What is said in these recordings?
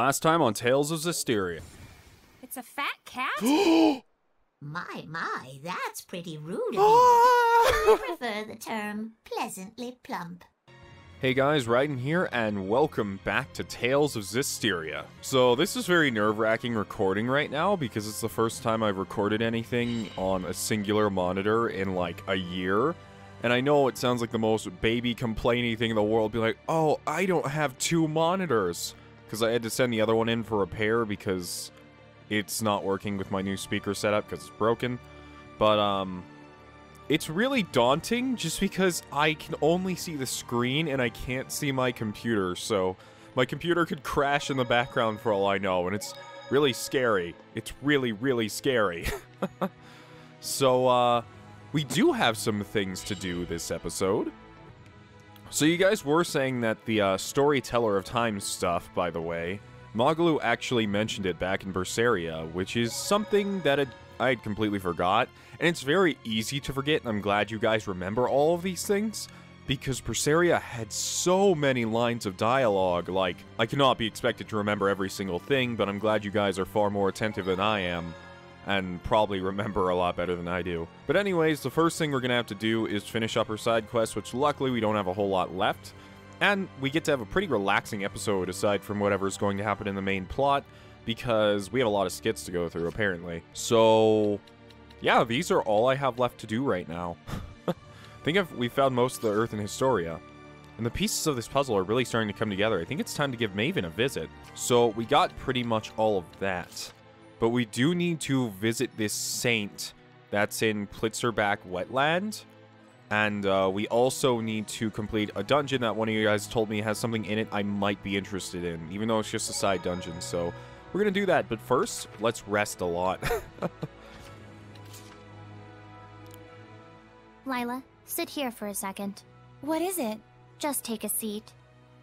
Last time on Tales of Zestiria. It's a fat cat? My, my, that's pretty rude of you. I prefer the term pleasantly plump. Hey guys, Raiden here, and welcome back to Tales of Zestiria. So, this is very nerve-wracking recording right now because it's the first time I've recorded anything on a singular monitor in like a year. And I know it sounds like the most baby complaining thing in the world, be like, oh, I don't have two monitors. Because I had to send the other one in for repair because it's not working with my new speaker setup because it's broken. But, um, it's really daunting just because I can only see the screen and I can't see my computer, so my computer could crash in the background for all I know, and it's really scary. It's really, really scary. so, uh, we do have some things to do this episode. So you guys were saying that the uh, Storyteller of Time stuff, by the way, Magilou actually mentioned it back in Berseria, which is something that I had completely forgot. And it's very easy to forget, and I'm glad you guys remember all of these things, because Berseria had so many lines of dialogue, like, I cannot be expected to remember every single thing, but I'm glad you guys are far more attentive than I am, and probably remember a lot better than I do. But anyways, the first thing we're gonna have to do is finish up our side quest, which luckily we don't have a whole lot left. And we get to have a pretty relaxing episode aside from whatever's going to happen in the main plot, because we have a lot of skits to go through, apparently. So, yeah, these are all I have left to do right now. I think I've, we found most of the Earthen Historia. And the pieces of this puzzle are really starting to come together. I think it's time to give Mayvin a visit. So we got pretty much all of that. But we do need to visit this saint that's in Plitzerback Wetland. And uh, we also need to complete a dungeon that one of you guys told me has something in it I might be interested in, even though it's just a side dungeon. So we're going to do that. But first, let's rest a lot. Lailah, sit here for a second. What is it? Just take a seat.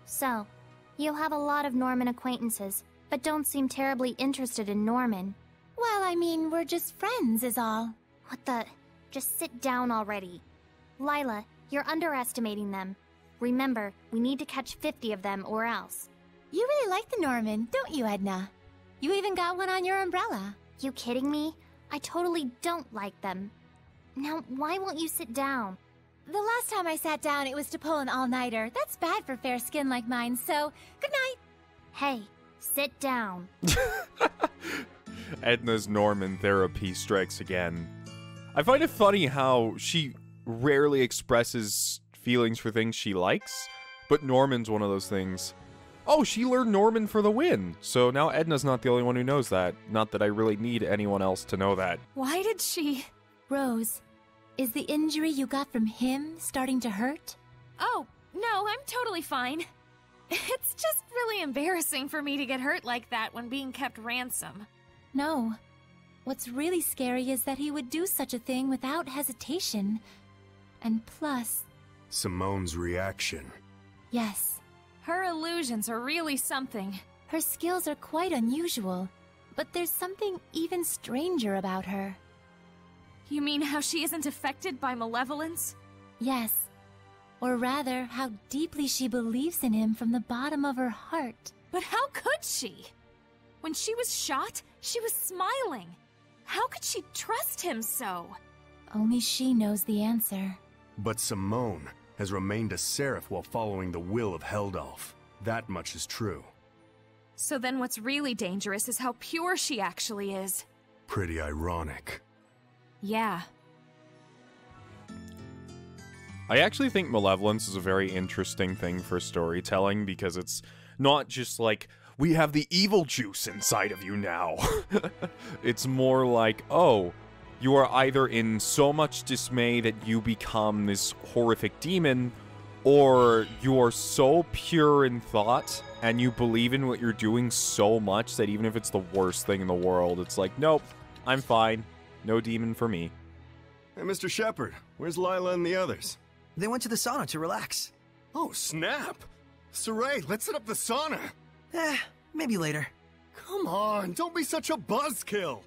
So, you have a lot of Normin acquaintances, but don't seem terribly interested in Normin. Well, I mean, we're just friends, is all. What the? Just sit down already. Lailah, you're underestimating them. Remember, we need to catch 50 of them or else. You really like the Normin, don't you, Edna? You even got one on your umbrella. You kidding me? I totally don't like them. Now, why won't you sit down? The last time I sat down, it was to pull an all-nighter. That's bad for fair skin like mine, so good night. Hey, sit down. Edna's Normin therapy strikes again. I find it funny how she rarely expresses feelings for things she likes, but Normin's one of those things. Oh, she learned Normin for the win. So now Edna's not the only one who knows that. Not that I really need anyone else to know that. Why did she... Rose, is the injury you got from him starting to hurt? Oh, no, I'm totally fine. It's just really embarrassing for me to get hurt like that when being kept ransom. No. What's really scary is that he would do such a thing without hesitation. And plus, Symonne's reaction. yes, Her illusions are really something. her skills are quite unusual. But there's something even stranger about her. You mean how she isn't affected by malevolence? Yes. Or rather, how deeply she believes in him from the bottom of her heart. But how could she? When she was shot, she was smiling. How could she trust him so? Only she knows the answer. But Symonne has remained a seraph while following the will of Heldalf. That much is true. So then what's really dangerous is how pure she actually is. Pretty ironic. Yeah. I actually think malevolence is a very interesting thing for storytelling because it's not just like, we have the evil juice inside of you now. it's more like, oh, you are either in so much dismay that you become this horrific demon, or you are so pure in thought and you believe in what you're doing so much that even if it's the worst thing in the world, it's like, nope, I'm fine. No demon for me. Hey, Mr. Shepherd, where's Lila and the others? They went to the sauna to relax. Oh, snap! Sorey, let's set up the sauna! Eh, maybe later. Come on, don't be such a buzzkill!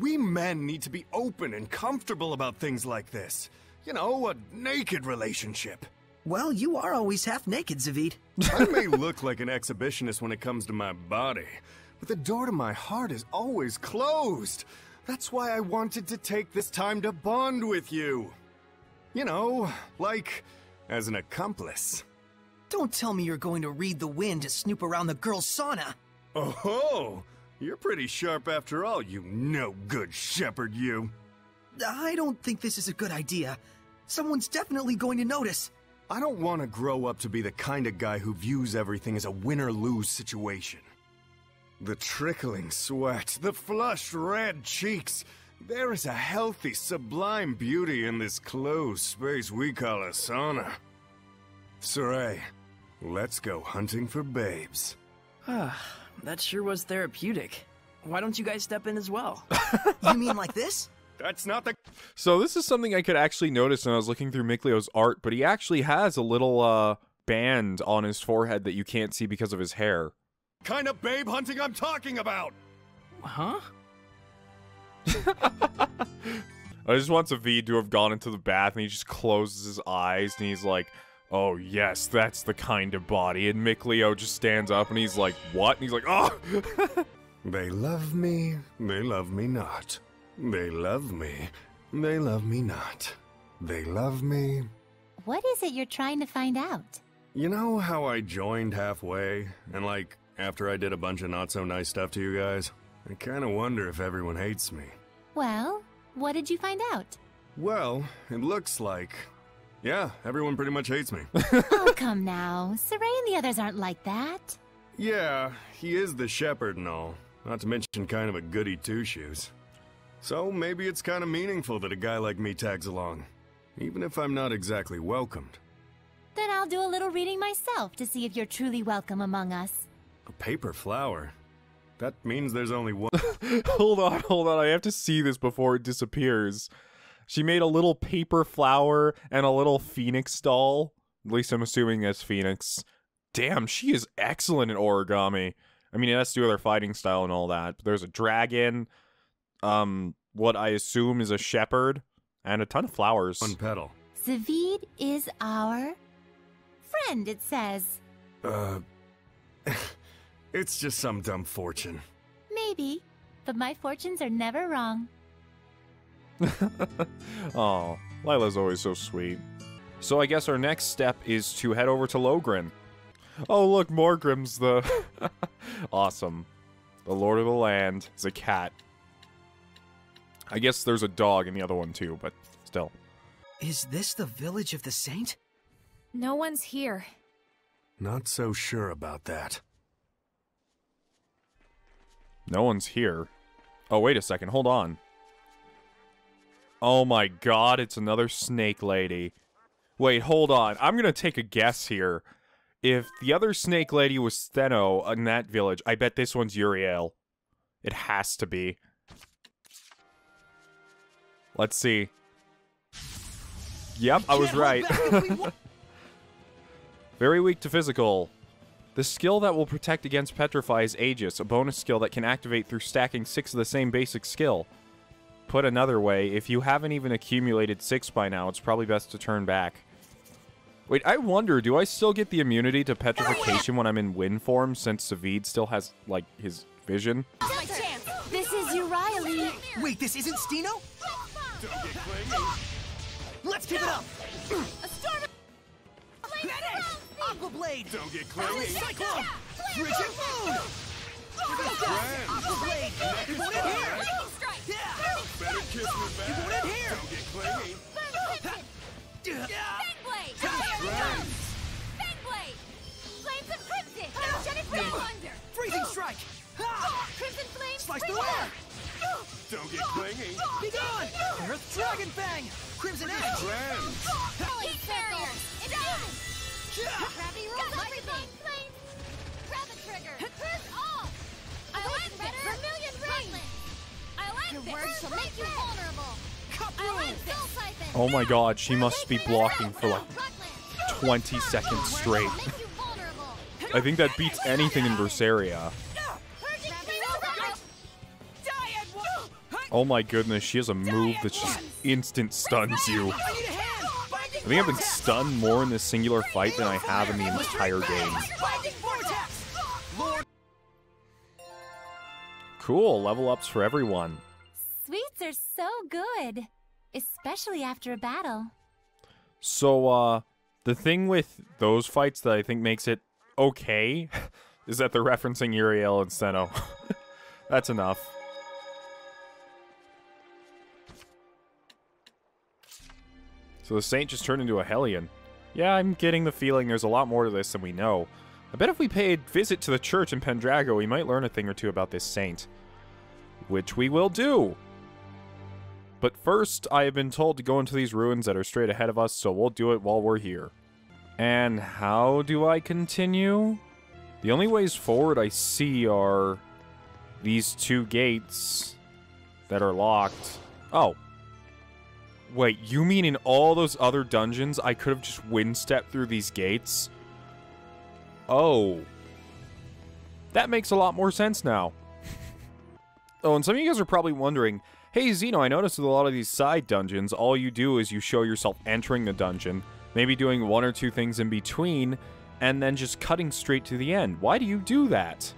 We men need to be open and comfortable about things like this. You know, a naked relationship. Well, you are always half naked, Zaveid. I may look like an exhibitionist when it comes to my body, but the door to my heart is always closed. That's why I wanted to take this time to bond with you. You know, like as an accomplice. Don't tell me you're going to read the wind to snoop around the girls' sauna. Oh, you're pretty sharp after all, you no good shepherd, you. I don't think this is a good idea. Someone's definitely going to notice. I don't want to grow up to be the kind of guy who views everything as a win or lose situation. The trickling sweat, the flushed red cheeks. There is a healthy, sublime beauty in this closed space we call a sauna. Sorey, let's go hunting for babes. Ah, that sure was therapeutic. Why don't you guys step in as well? You mean like this? That's not the So this is something I could actually notice when I was looking through Mikleo's art, but he actually has a little uh band on his forehead that you can't see because of his hair. kind of babe hunting I'm talking about. huh? I just want Zaveid to have gone into the bath and he just closes his eyes and he's like, "Oh yes, that's the kind of body." And Mikleo just stands up and he's like, "What?" And he's like, "Oh." They love me, they love me not. They love me, they love me not. They love me. What is it you're trying to find out? You know how I joined halfway, and like, after I did a bunch of not so nice stuff to you guys? I kinda wonder if everyone hates me. Well, what did you find out? Well, it looks like. Yeah, everyone pretty much hates me. oh, come now. Sorey and the others aren't like that. yeah, he is the shepherd and all, not to mention kind of a goody two shoes. So maybe it's kind of meaningful that a guy like me tags along, even if I'm not exactly welcomed. Then I'll do a little reading myself to see if you're truly welcome among us. A paper flower? That means there's only one. hold on, hold on. I have to see this before it disappears. She made a little paper flower and a little phoenix doll. At least I'm assuming as phoenix. Damn, she is excellent at origami. I mean, it has to do with her fighting style and all that. But there's a dragon, um, what I assume is a shepherd, and a ton of flowers. one petal. Zaveid is our friend, it says. Uh. it's just some dumb fortune. Maybe, but my fortunes are never wrong. Oh, Lailah's always so sweet. So I guess our next step is to head over to Lohgrin. Oh, look, Morgrim's the... awesome. The Lord of the Land is a cat. I guess there's a dog in the other one too, but still. Is this the village of the saint? No one's here. Not so sure about that. No one's here. Oh, wait a second. Hold on. Oh my god, it's another snake lady. Wait, hold on. I'm gonna take a guess here. If the other snake lady was Stheno in that village, I bet this one's Uriel. It has to be. Let's see. Yep, I was right. back if we wa- Very weak to physical. The skill that will protect against Petrify is Aegis, a bonus skill that can activate through stacking six of the same basic skill. Put another way, if you haven't even accumulated six by now, it's probably best to turn back. Wait, I wonder, do I still get the immunity to petrification when I'm in wind form since Zaveid still has, like, his vision? My. This is Uriel. Wait, this isn't Stino? Let's keep it up! A storm. Flame arrow. Aqua Blade! Don't get Cyclone! Frigid Moon! Aqua Blade! You want in here? Yeah! Better kiss me back. You want in here? Don't get clingy. Fang blade. Flames of crimson. Ah. Energetic flame thunder. Freezing Strike! Ha! Crimson flame. Slice through air! Don't get clingy. Be gone! Earth Dragon Fang! Crimson Edge! Friends. Heat barriers. Down. Gravity rules everything. Flames. Grab the trigger. Curse all. I like this. Vermilion ring. I like Your this. words shall make you vulnerable. Like this. Soul siphon. Oh my god, she must be blocking for like 20 seconds straight. Make you vulnerable. I think that beats anything in Berseria. Purging Gravity Oh my goodness, she has a move that just instant stuns you. I need a hand! Binding I think I've been stunned more in this singular fight than I have in the entire game. Cool, level ups for everyone. Sweets are so good, especially after a battle. So, uh, the thing with those fights that I think makes it okay is that they're referencing Uriel and Seno. That's enough. So the Saint just turned into a Hellion. Yeah, I'm getting the feeling there's a lot more to this than we know. I bet if we paid a visit to the church in Pendrago, we might learn a thing or two about this Saint. Which we will do! But first, I have been told to go into these ruins that are straight ahead of us, so we'll do it while we're here. And how do I continue? The only ways forward I see are these two gates that are locked. Oh. Wait, you mean in all those other dungeons I could have just wind stepped through these gates? Oh. That makes a lot more sense now. oh, and some of you guys are probably wondering, hey Xeno, I noticed with a lot of these side dungeons, all you do is you show yourself entering the dungeon, maybe doing one or two things in between, and then just cutting straight to the end. Why do you do that?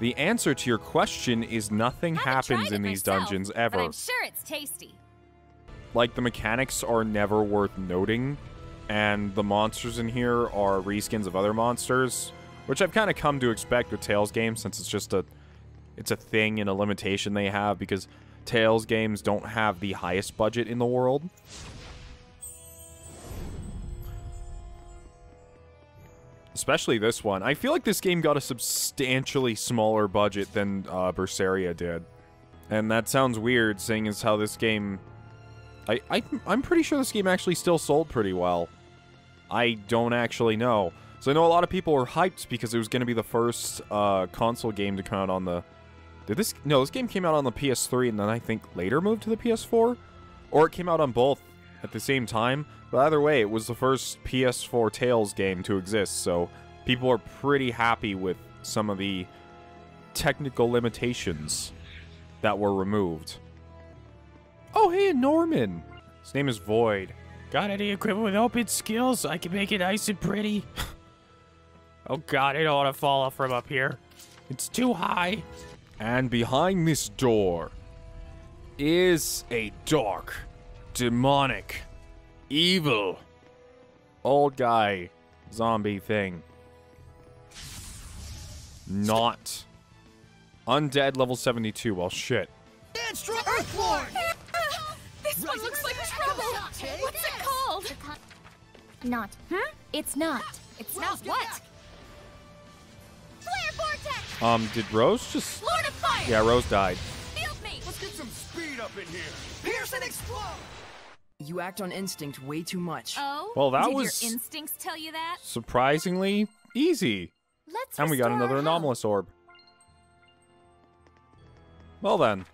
The answer to your question is nothing happens in it these myself, dungeons ever. I'm sure it's tasty. Like, the mechanics are never worth noting, and the monsters in here are reskins of other monsters, which I've kind of come to expect with Tales games since it's just a it's a thing and a limitation they have because Tales games don't have the highest budget in the world. Especially this one. I feel like this game got a substantially smaller budget than uh, Berseria did. And that sounds weird, seeing as how this game... I, I, I'm pretty sure this game actually still sold pretty well. I don't actually know. So I know a lot of people were hyped because it was going to be the first uh, console game to come out on the... Did this... No, this game came out on the PS3 and then I think later moved to the PS4? Or it came out on both at the same time. But either way, it was the first PS4 Tales game to exist, so people are pretty happy with some of the technical limitations that were removed. Oh, hey, Normin! His name is Void. Got any equipment with open skills so I can make it nice and pretty? oh god, I don't want to fall off from up here. It's too high. And behind this door is a dark, demonic, evil, old guy zombie thing. Not undead level 72. Well, shit. It's Earthborn! This one looks like trouble. What's it called? Not. Hmm? It's not. It's not what? Flare vortex. Um, did Rose just. Lord of fire. Yeah, Rose died. Field me. Let's get some speed up in here. Pierce and explode! You act on instinct way too much. Oh. Well, that did was- your instincts tell you that? Surprisingly easy. Let's And we got another anomalous orb. Well then.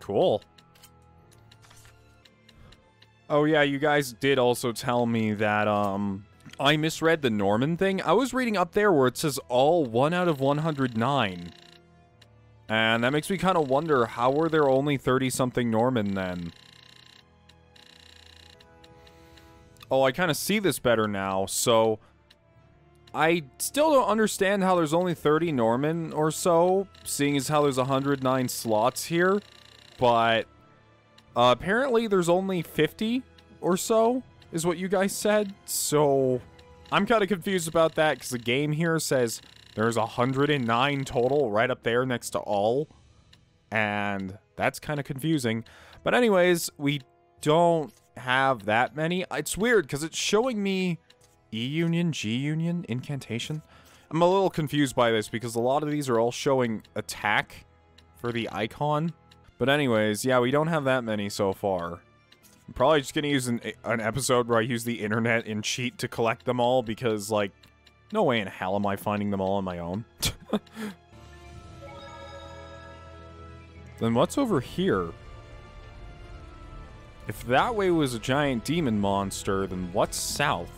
Cool. Oh yeah, you guys did also tell me that um I misread the Normin thing. I was reading up there where it says all 1 out of 109. And that makes me kind of wonder how were there only 30 something Normin then? Oh, I kind of see this better now. So I still don't understand how there's only 30 Normin or so, seeing as how there's 109 slots here. But uh, apparently there's only 50 or so, is what you guys said. So I'm kind of confused about that because the game here says there's 109 total right up there next to all. And that's kind of confusing. But anyways, we don't have that many. It's weird because it's showing me E Union, G Union, Incantation. I'm a little confused by this because a lot of these are all showing attack for the icon. But anyways, yeah, we don't have that many so far. I'm probably just gonna use an, an episode where I use the internet and cheat to collect them all because, like, no way in hell am I finding them all on my own. then what's over here? If that way was a giant demon monster, then what's south?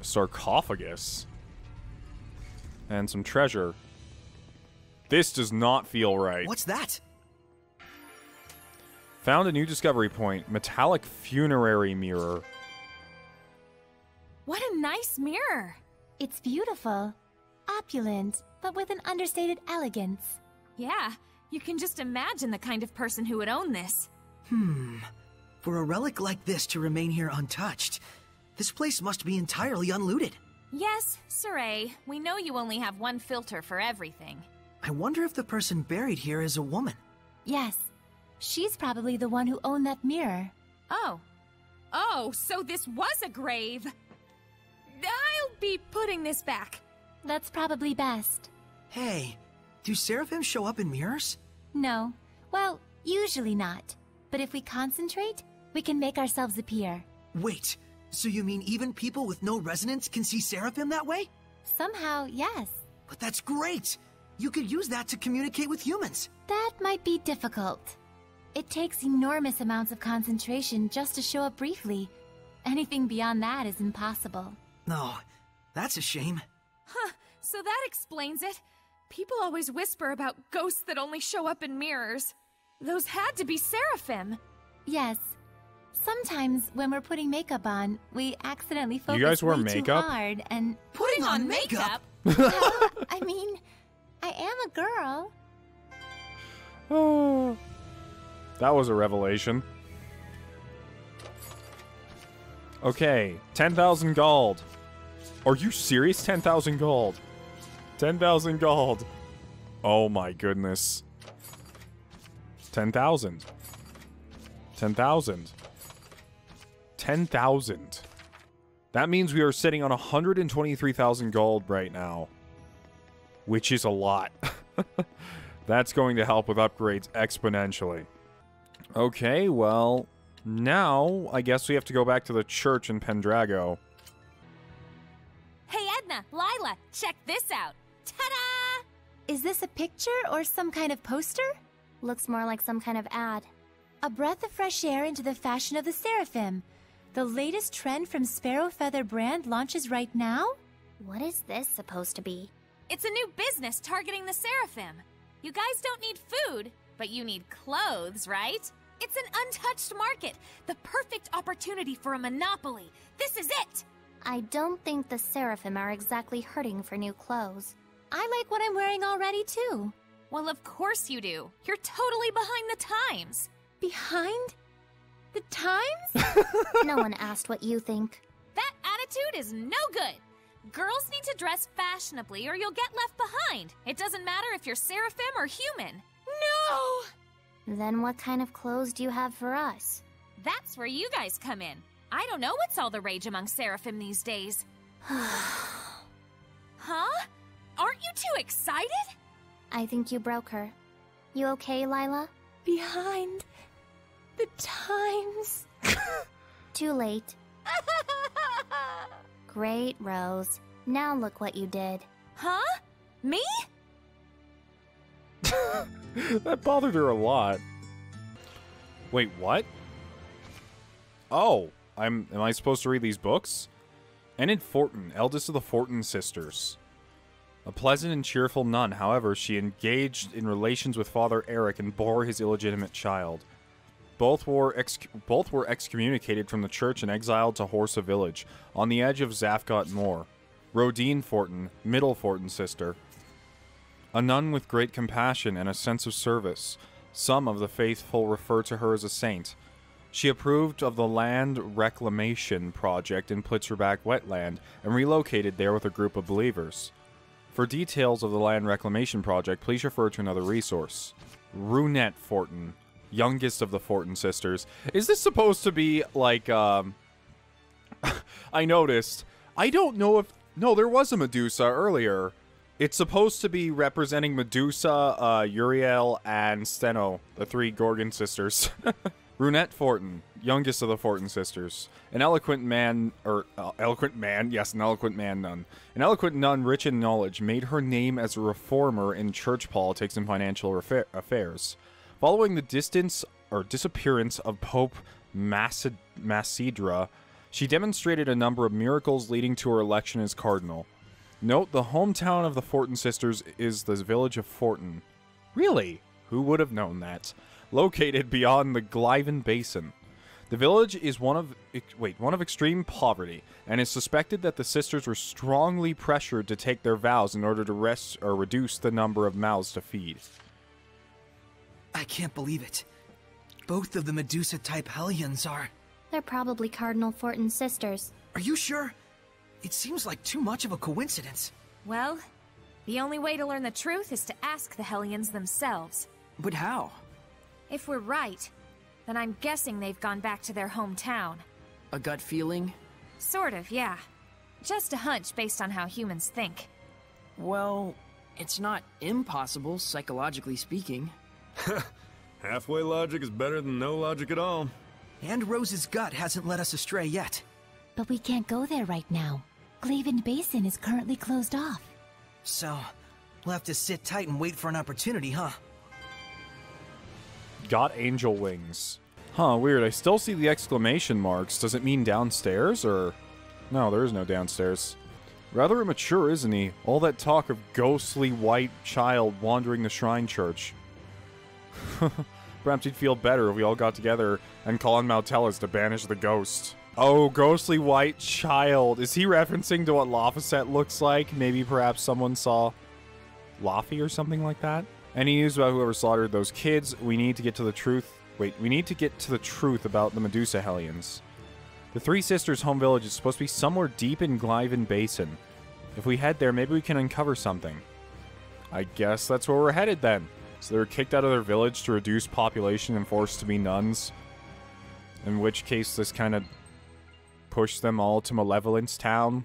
sarcophagus and some treasure. This does not feel right. What's that? Found a new discovery point. Metallic funerary mirror. What a nice mirror! It's beautiful, opulent, but with an understated elegance. Yeah, you can just imagine the kind of person who would own this. Hmm. For a relic like this to remain here untouched, this place must be entirely unlooted. Yes, Sorey, we know you only have one filter for everything. I wonder if the person buried here is a woman. Yes, she's probably the one who owned that mirror. Oh. Oh, so this was a grave! I'll be putting this back. That's probably best. Hey, do seraphim show up in mirrors? No. Well, usually not. But if we concentrate, we can make ourselves appear. Wait, so you mean even people with no resonance can see seraphim that way? Somehow, yes. But that's great! You could use that to communicate with humans. That might be difficult. It takes enormous amounts of concentration just to show up briefly. Anything beyond that is impossible. No, that's a shame. Huh, so that explains it. People always whisper about ghosts that only show up in mirrors. Those had to be seraphim. Yes. Sometimes when we're putting makeup on, we accidentally focus You guys wear way makeup? too hard and Putting on makeup? well, I mean, I am a girl. Oh. That was a revelation. Okay, 10,000 gold. Are you serious? 10,000 gold. 10,000 gold. Oh my goodness. 10,000. 10,000. 10,000. That means we are sitting on 123,000 gold right now. Which is a lot. That's going to help with upgrades exponentially. Okay, well, now I guess we have to go back to the church in Pendrago. Hey Edna, Lailah, check this out. Ta-da! Is this a picture or some kind of poster? Looks more like some kind of ad. A breath of fresh air into the fashion of the Seraphim. The latest trend from Sparrow Feather brand launches right now? What is this supposed to be? It's a new business targeting the seraphim. You guys don't need food, but you need clothes, right? It's an untouched market, the perfect opportunity for a monopoly. This is it! I don't think the Seraphim are exactly hurting for new clothes. I like what I'm wearing already, too. Well, of course you do. You're totally behind the times. Behind the times? no one asked what you think. That attitude is no good. Girls need to dress fashionably or you'll get left behind. It doesn't matter if you're seraphim or human. No! Then what kind of clothes do you have for us? That's where you guys come in. I don't know what's all the rage among seraphim these days. huh? Aren't you too excited? I think you broke her. You okay, Lailah? Behind the times. Too late. Great, Rose. Now look what you did. Huh? Me? that bothered her a lot. Wait, what? Oh, I'm am I supposed to read these books? Enid Fortin, eldest of the Fortin sisters. A pleasant and cheerful nun, however, she engaged in relations with Father Eric and bore his illegitimate child. Both were both were excommunicated from the church and exiled to Horsa village on the edge of Zafgot Moor. Rodine Fortin, middle Fortin sister, a nun with great compassion and a sense of service. Some of the faithful refer to her as a saint. She approved of the land reclamation project in Plitzerback wetland and relocated there with a group of believers. For details of the land reclamation project, please refer to another resource. Runette Fortin, youngest of the Fortin sisters. Is this supposed to be like um I noticed. I don't know if no, there was a Medusa earlier. It's supposed to be representing Medusa, uh, Uriel, and Stheno, the three Gorgon sisters. Runette Fortin, youngest of the Fortin sisters. An eloquent man, or uh, eloquent man, yes, an eloquent man nun. An eloquent nun rich in knowledge made her name as a reformer in church politics and financial affairs. Following the distance or disappearance of Pope Maced- Macedra, she demonstrated a number of miracles leading to her election as cardinal. Note the hometown of the Fortin sisters is the village of Fortin. Really? Who would have known that? located beyond the Glaivend Basin. The village is one of wait, one of extreme poverty, and is suspected that the sisters were strongly pressured to take their vows in order to rest or reduce the number of mouths to feed. I can't believe it. Both of the Medusa-type Hellions are... They're probably Cardinal Fortin's sisters. Are you sure? It seems like too much of a coincidence. Well, the only way to learn the truth is to ask the Hellions themselves. But how? If we're right, then I'm guessing they've gone back to their hometown. A gut feeling? Sort of, yeah. Just a hunch based on how humans think. Well, it's not impossible, psychologically speaking. Halfway logic is better than no logic at all. And Rose's gut hasn't led us astray yet. But we can't go there right now. Glaivend Basin is currently closed off. So, we'll have to sit tight and wait for an opportunity, huh? Got angel wings. Huh, weird. I still see the exclamation marks. Does it mean downstairs or. No, there is no downstairs. Rather immature, isn't he? All that talk of ghostly white child wandering the shrine church. Perhaps he'd feel better if we all got together and call on Maotelus to banish the ghost. Oh, ghostly white child. Is he referencing to what Laphicet looks like? Maybe perhaps someone saw Laffy or something like that? Any news about whoever slaughtered those kids? We need to get to the truth. Wait, we need to get to the truth about the Medusa Hellions. The Three Sisters' home village is supposed to be somewhere deep in Glaivend Basin. If we head there, maybe we can uncover something. I guess that's where we're headed then. So they were kicked out of their village to reduce population and forced to be nuns. In which case, this kind of pushed them all to Malevolence Town.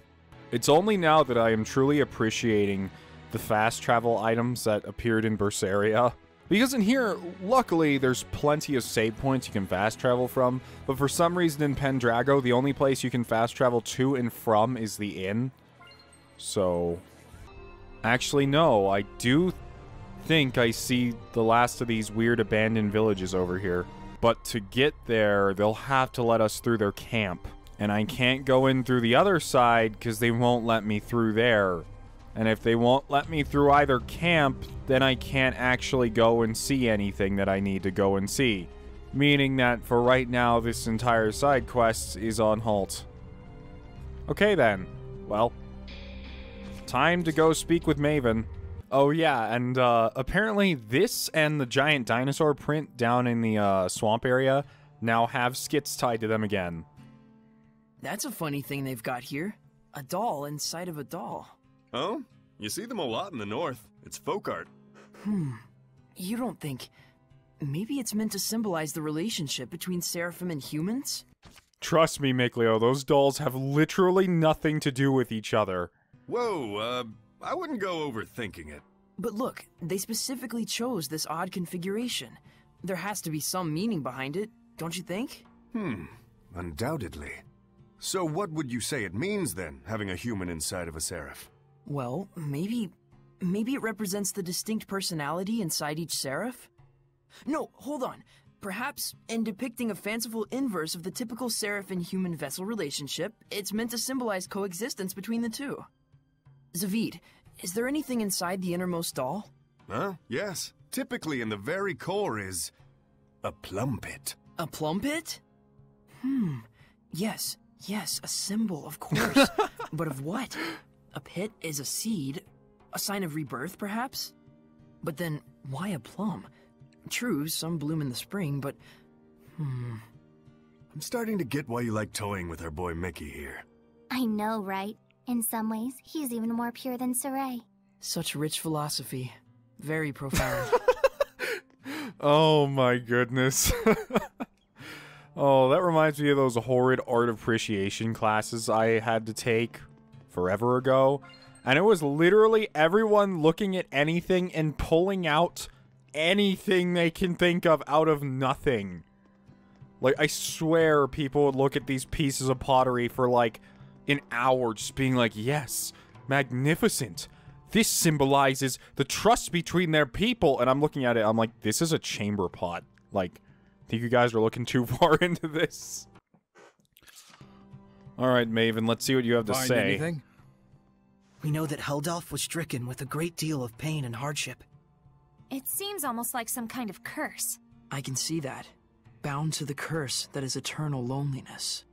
It's only now that I am truly appreciating the fast travel items that appeared in Berseria. Because in here, luckily, there's plenty of save points you can fast travel from, but for some reason in Pendrago, the only place you can fast travel to and from is the inn. So, actually, no, I do think I see the last of these weird abandoned villages over here. But to get there, they'll have to let us through their camp. And I can't go in through the other side because they won't let me through there. And if they won't let me through either camp, then I can't actually go and see anything that I need to go and see. Meaning that for right now, this entire side quest is on halt. Okay then. Well, time to go speak with Mayvin. Oh yeah, and uh, apparently this and the giant dinosaur print down in the uh, swamp area now have skits tied to them again. That's a funny thing they've got here. A doll inside of a doll. Oh? You see them a lot in the north. It's folk art. Hmm. You don't think... Maybe it's meant to symbolize the relationship between Seraphim and humans? Trust me, Mikleo, those dolls have literally nothing to do with each other. Whoa, uh, I wouldn't go overthinking it. But look, they specifically chose this odd configuration. There has to be some meaning behind it, don't you think? Hmm, undoubtedly. So what would you say it means then, having a human inside of a seraph? Well, maybe... maybe it represents the distinct personality inside each seraph? No, hold on. Perhaps, in depicting a fanciful inverse of the typical seraph and human vessel relationship, it's meant to symbolize coexistence between the two. Zaveid, is there anything inside the innermost doll? Huh? Yes. Typically in the very core is... a plum pit. A plum pit? Hmm. Yes, yes, a symbol, of course. but of what? A pit is a seed, a sign of rebirth, perhaps? But then, why a plum? True, some bloom in the spring, but... Hmm... I'm starting to get why you like toying with our boy Mickey here. I know, right? In some ways, he's even more pure than Sorey. Such rich philosophy. Very profound. oh my goodness. oh, that reminds me of those horrid art appreciation classes I had to take forever ago. And it was literally everyone looking at anything and pulling out anything they can think of out of nothing. Like, I swear people would look at these pieces of pottery for like an hour just being like, yes, magnificent. This symbolizes the trust between their people. And I'm looking at it, I'm like, this is a chamber pot. Like, I think you guys are looking too far into this. All right, Mayvin, let's see what you have to Find say. anything? We know that Heldalf was stricken with a great deal of pain and hardship. It seems almost like some kind of curse. I can see that. Bound to the curse that is eternal loneliness.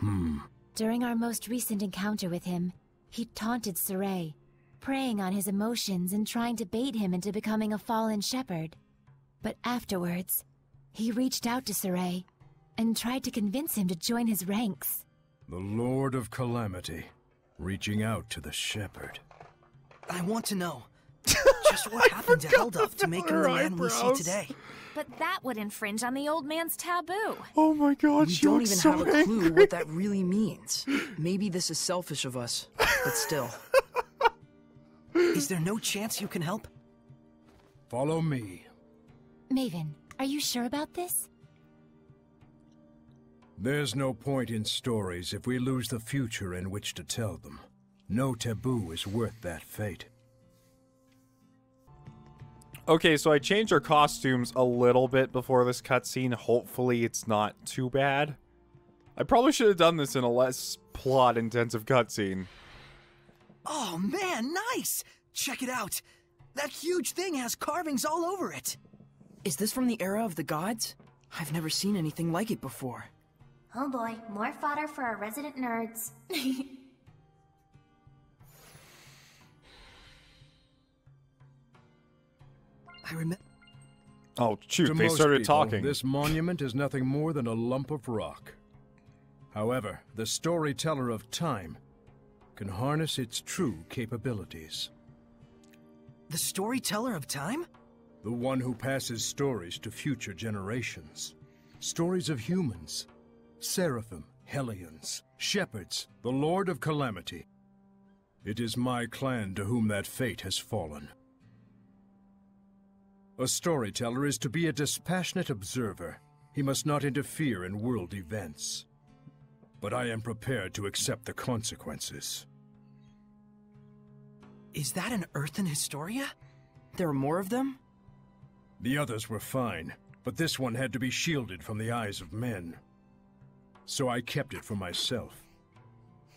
Hmm. During our most recent encounter with him, he taunted Sorey, preying on his emotions and trying to bait him into becoming a fallen shepherd. But afterwards, he reached out to Sorey and tried to convince him to join his ranks. The Lord of Calamity, reaching out to the shepherd. I want to know just what happened to Heldalf to make him the man we see today. But that would infringe on the old man's taboo. Oh my god, we she don't even so have a clue what that really means. Maybe this is selfish of us, but still. Is there no chance you can help? Follow me. Mayvin, are you sure about this? There's no point in stories if we lose the future in which to tell them. No taboo is worth that fate. Okay, so I changed our costumes a little bit before this cutscene. Hopefully, it's not too bad. I probably should have done this in a less plot-intensive cutscene. Oh man, nice! Check it out. That huge thing has carvings all over it. Is this from the era of the gods? I've never seen anything like it before. Oh boy, more fodder for our resident nerds. I remember. Oh, shoot, to they started people, talking. This monument is nothing more than a lump of rock. However, the storyteller of time can harness its true capabilities. The storyteller of time? The one who passes stories to future generations. Stories of humans, seraphim, hellions, shepherds, the Lord of Calamity. It is my clan to whom that fate has fallen. A storyteller is to be a dispassionate observer. He must not interfere in world events. But I am prepared to accept the consequences. Is that an Earthen Historia? There are more of them? The others were fine, but this one had to be shielded from the eyes of men. So I kept it for myself.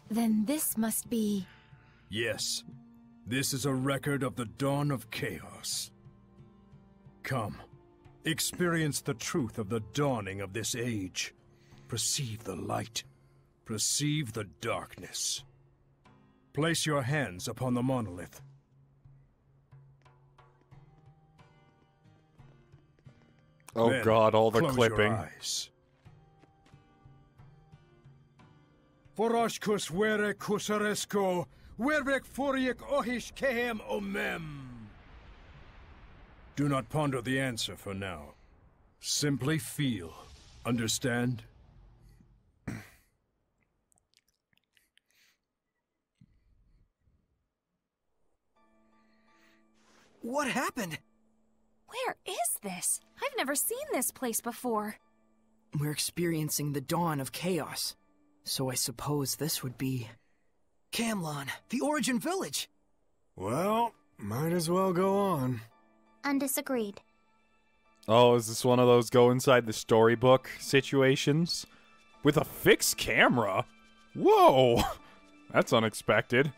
Then this must be... Yes, this is a record of the dawn of chaos. Come, experience the truth of the dawning of this age. Perceive the light. Perceive the darkness. Place your hands upon the monolith. oh Then god, all the close clipping. Your eyes. Foroshkus were kusaresko, wervek foriek ohish kehem omem. Do not ponder the answer for now. Simply feel. Understand? What happened? Where is this? I've never seen this place before. We're experiencing the dawn of chaos. So I suppose this would be. Camlann, the Origin Village. Well, might as well go on. Undisagreed. Oh, is this one of those go inside the storybook situations? With a fixed camera? Whoa! That's unexpected.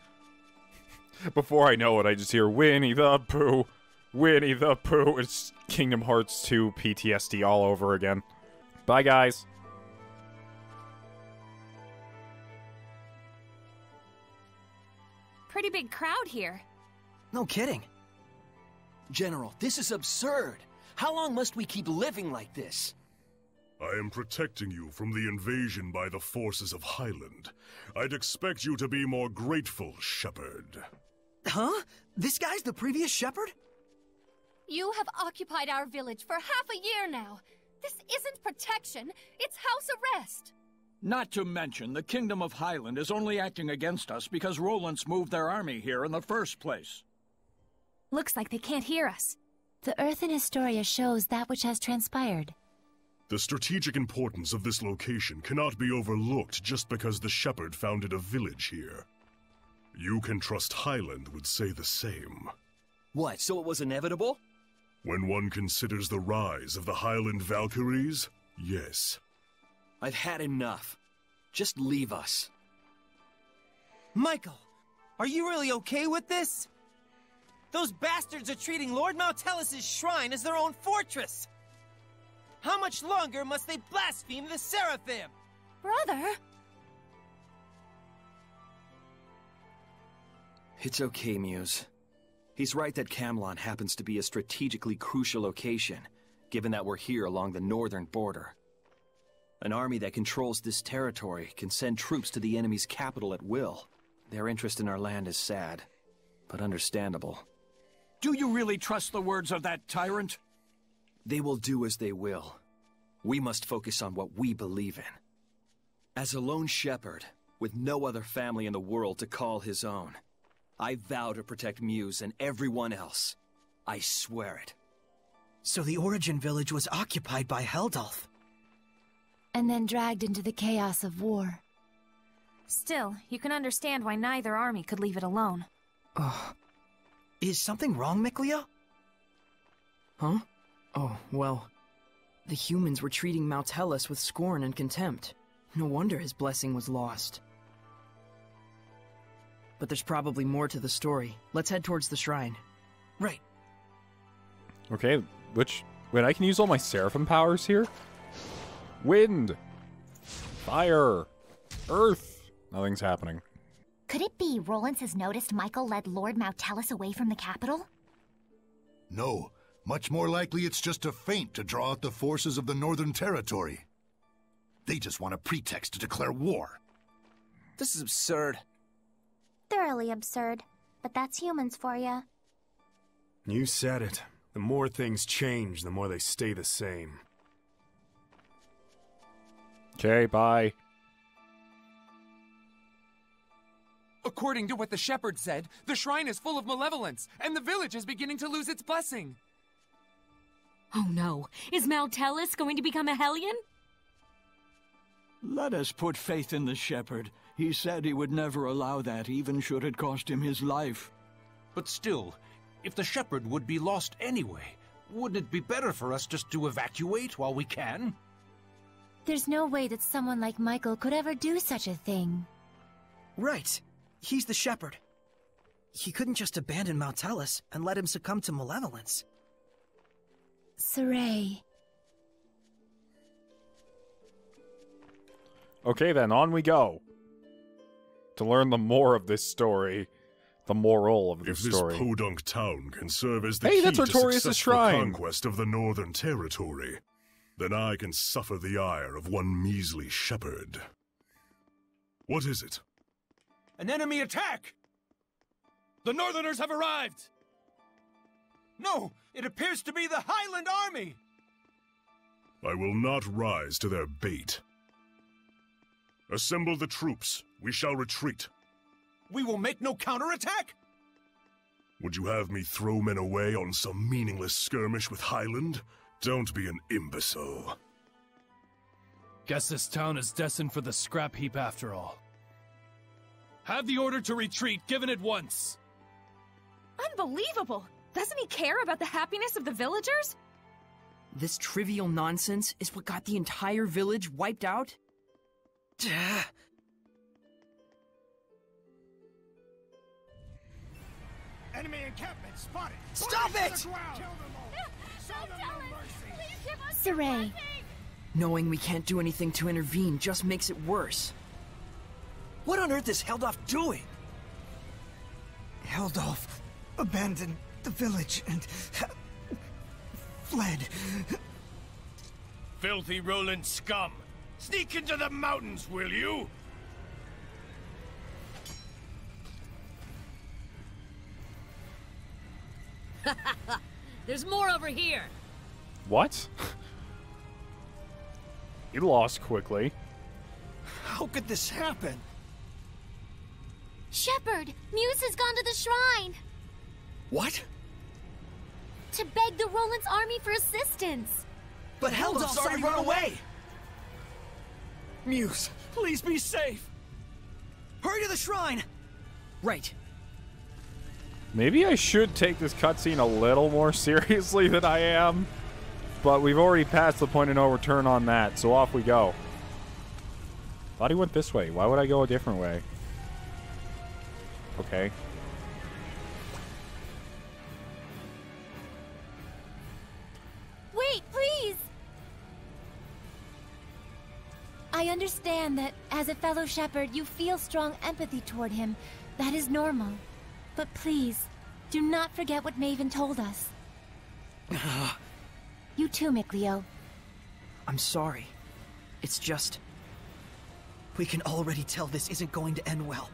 Before I know it, I just hear Winnie the Pooh. Winnie the Pooh. It's Kingdom Hearts 2 PTSD all over again. Bye, guys. Pretty big crowd here. No kidding. General, this is absurd. How long must we keep living like this? I am protecting you from the invasion by the forces of Hyland. I'd expect you to be more grateful, Shepherd. Huh? This guy's the previous shepherd? You have occupied our village for half a year now. This isn't protection, it's house arrest. Not to mention, the Kingdom of Hyland is only acting against us because Rolance moved their army here in the first place. Looks like they can't hear us. The Earthen Historia shows that which has transpired. The strategic importance of this location cannot be overlooked just because the shepherd founded a village here. You can trust Hyland would say the same. What, so it was inevitable? When one considers the rise of the Hyland Valkyries, yes. I've had enough. Just leave us. Michael, are you really okay with this? Those bastards are treating Lord Maotelus' shrine as their own fortress! How much longer must they blaspheme the Seraphim? Brother? It's okay, Muse. He's right that Camlann happens to be a strategically crucial location, given that we're here along the northern border. An army that controls this territory can send troops to the enemy's capital at will. Their interest in our land is sad, but understandable. Do you really trust the words of that tyrant? They will do as they will. We must focus on what we believe in. As a lone shepherd, with no other family in the world to call his own, I vow to protect Muse and everyone else. I swear it. So the Origin Village was occupied by Heldalf. And then dragged into the chaos of war. Still, you can understand why neither army could leave it alone. Ugh. Is something wrong, Mikleo? Huh? Oh, well. The humans were treating Maotelus with scorn and contempt. No wonder his blessing was lost. But there's probably more to the story. Let's head towards the shrine. Right. Okay, which... Wait, I can use all my Seraphim powers here? Wind! Fire! Earth! Nothing's happening. Could it be Rolance has noticed Michael led Lord Maotelus away from the capital? No. Much more likely it's just a feint to draw out the forces of the Northern Territory. They just want a pretext to declare war. This is absurd. Thoroughly absurd. But that's humans for you. You said it. The more things change, the more they stay the same. Okay, bye. According to what the shepherd said, the shrine is full of malevolence, and the village is beginning to lose its blessing. Oh no, is Maotelus going to become a Hellion? Let us put faith in the shepherd. He said he would never allow that, even should it cost him his life. But still, if the shepherd would be lost anyway, wouldn't it be better for us just to evacuate while we can? There's no way that someone like Michael could ever do such a thing. Right. He's the shepherd. He couldn't just abandon Maotelus and let him succumb to malevolence. Sorey. Okay then, on we go. To learn the more of this story, the moral of the if story. this podunk town can serve as the Hey, key that's to Artorias' successful shrine. conquest of the Northern Territory, then I can suffer the ire of one measly shepherd. What is it? An enemy attack! The Northerners have arrived! No, it appears to be the Hyland Army! I will not rise to their bait. Assemble the troops. We shall retreat. We will make no counterattack? Would you have me throw men away on some meaningless skirmish with Hyland? Don't be an imbecile. Guess this town is destined for the scrap heap after all. Have the order to retreat given at once. Unbelievable! Doesn't he care about the happiness of the villagers? This trivial nonsense is what got the entire village wiped out? Enemy encampment spotted. Stop Fire it! the ground. Kill them all. Show them no Knowing we can't do anything to intervene just makes it worse. What on earth is Heldalf doing? Heldalf abandoned the village and fled. Filthy Rolance scum! Sneak into the mountains, will you? There's more over here. What? you lost quickly. How could this happen? Shepherd, Muse has gone to the shrine What? to beg the Rolance army for assistance. But Heldalf's already run away! Muse, please be safe! Hurry to the shrine! Right. Maybe I should take this cutscene a little more seriously than I am. But we've already passed the point of no return on that, so off we go. Thought he went this way. Why would I go a different way? Okay. Wait, please! I understand that, as a fellow shepherd, you feel strong empathy toward him. That is normal. But please, do not forget what Mayvin told us. you too, Mikleo. I'm sorry. It's just. We can already tell this isn't going to end well.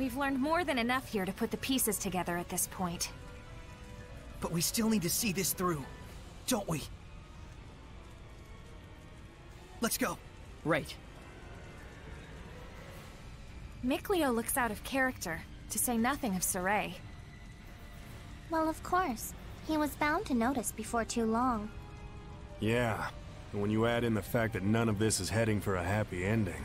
We've learned more than enough here to put the pieces together at this point. But we still need to see this through, don't we? Let's go. Right. Mikleo looks out of character, to say nothing of Sorey. Well, of course. He was bound to notice before too long. Yeah, and when you add in the fact that none of this is heading for a happy ending.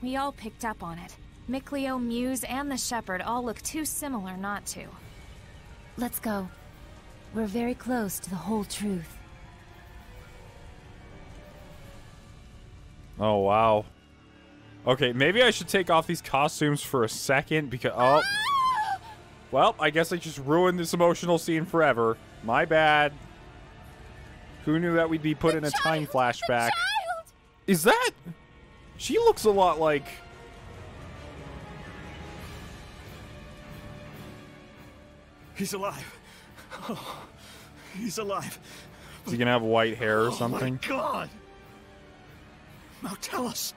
We all picked up on it. Mikleo, Muse, and the Shepherd all look too similar not to. Let's go. We're very close to the whole truth. Oh, wow. Okay, maybe I should take off these costumes for a second because... Oh. Ah! Well, I guess I just ruined this emotional scene forever. My bad. Who knew that we'd be put in a time flashback? Is that... She looks a lot like... He's alive. Oh, he's alive. Is he gonna have white hair or oh something? Oh something? my god! Now tell us.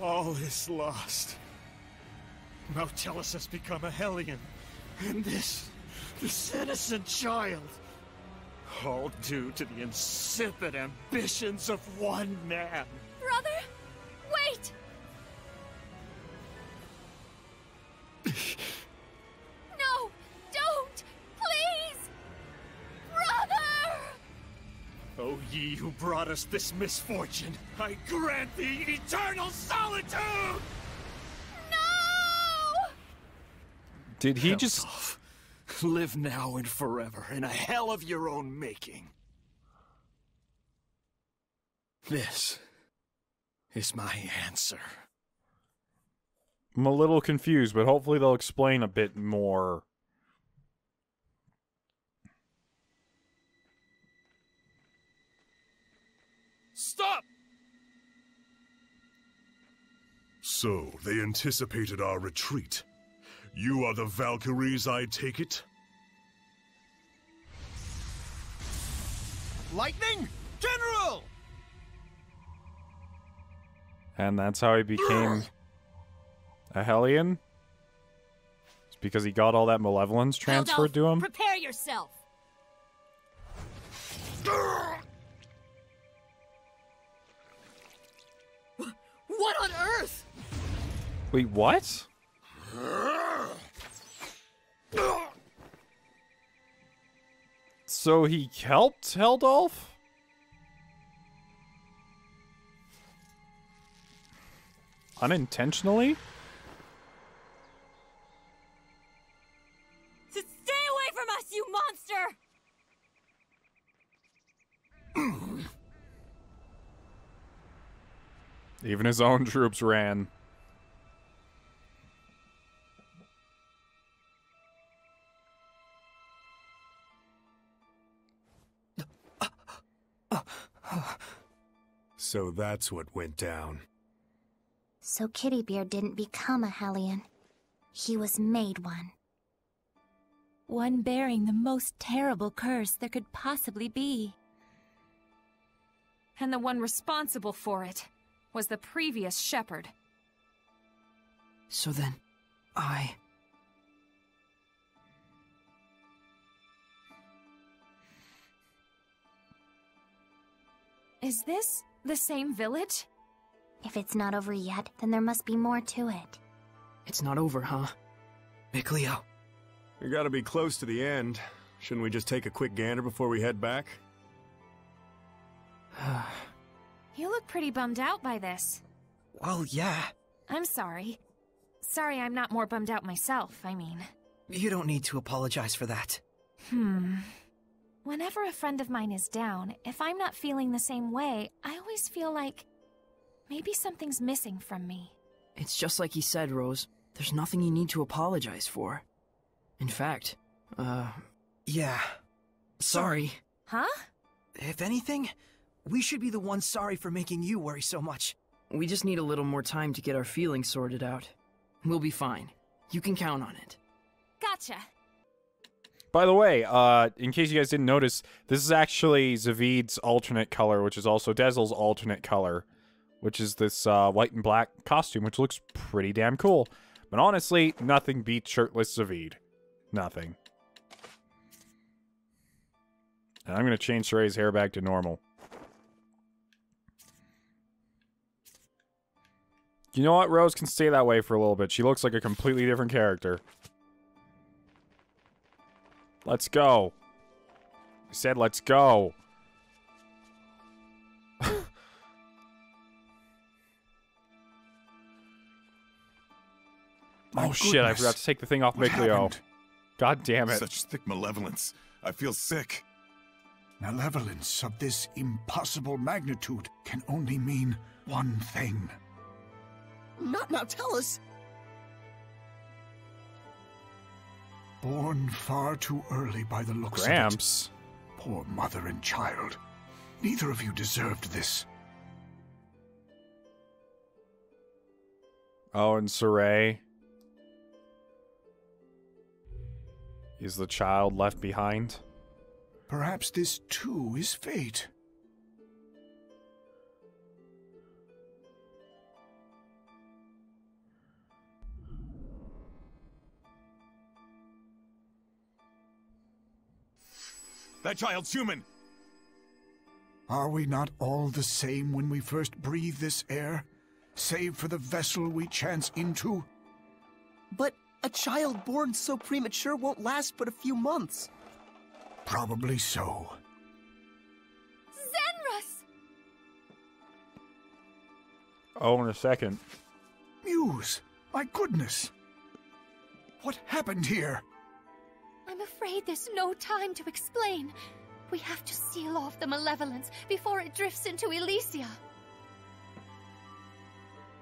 All is lost. Maotelus has become a Hellion. And this, this innocent child. All due to the insipid ambitions of one man. Brother, wait! No, don't! Please! Brother! O ye who brought us this misfortune, I grant thee eternal solitude! No! Did he Hell's just... off. Live now and forever in a hell of your own making. This is my answer. I'm a little confused, but hopefully they'll explain a bit more. Stop! So, they anticipated our retreat. You are the Valkyries, I take it? Lightning! General! And that's how he became a Hellion? It's because he got all that malevolence transferred to him? Prepare yourself. What on earth? Wait, what? So he helped Heldalf? Unintentionally? From us, you monster! Even his own troops ran. So that's what went down. So Kittybeard didn't become a Hellion. He was made one. One bearing the most terrible curse there could possibly be. And the one responsible for it was the previous Shepherd. So then, I. Is this the same village? If it's not over yet, then there must be more to it. It's not over, huh? Mikleo. We gotta be close to the end. Shouldn't we just take a quick gander before we head back? You look pretty bummed out by this. Well, yeah. I'm sorry. Sorry I'm not more bummed out myself, I mean. You don't need to apologize for that. Hmm. Whenever a friend of mine is down, if I'm not feeling the same way, I always feel like maybe something's missing from me. It's just like he said, Rose. There's nothing you need to apologize for. In fact, uh, Yeah. Sorry. Huh? If anything, we should be the ones sorry for making you worry so much. We just need a little more time to get our feelings sorted out. We'll be fine. You can count on it. Gotcha. By the way, uh, in case you guys didn't notice, this is actually Zaveid's alternate color, which is also Dezel's alternate color, which is this uh, white and black costume, which looks pretty damn cool. But honestly, nothing beats shirtless Zavid. Nothing. And I'm going to change Sorey's hair back to normal. You know what? Rose can stay that way for a little bit. She looks like a completely different character. Let's go. I said let's go. Oh shit, I forgot to take the thing off Mikleo. Happened? God damn it. Such thick malevolence. I feel sick. Malevolence of this impossible magnitude can only mean one thing. Not now, tell us. Born far too early by the looks Gramps. of it. Poor mother and child. Neither of you deserved this. Oh, and Sorey. Is the child left behind? Perhaps this too is fate. That child's human. Are we not all the same when we first breathe this air, save for the vessel we chance into? But a child born so premature won't last but a few months. Probably so. Zenrus! Oh, in a second. Muse, my goodness. What happened here? I'm afraid there's no time to explain. We have to seal off the malevolence before it drifts into Elysia.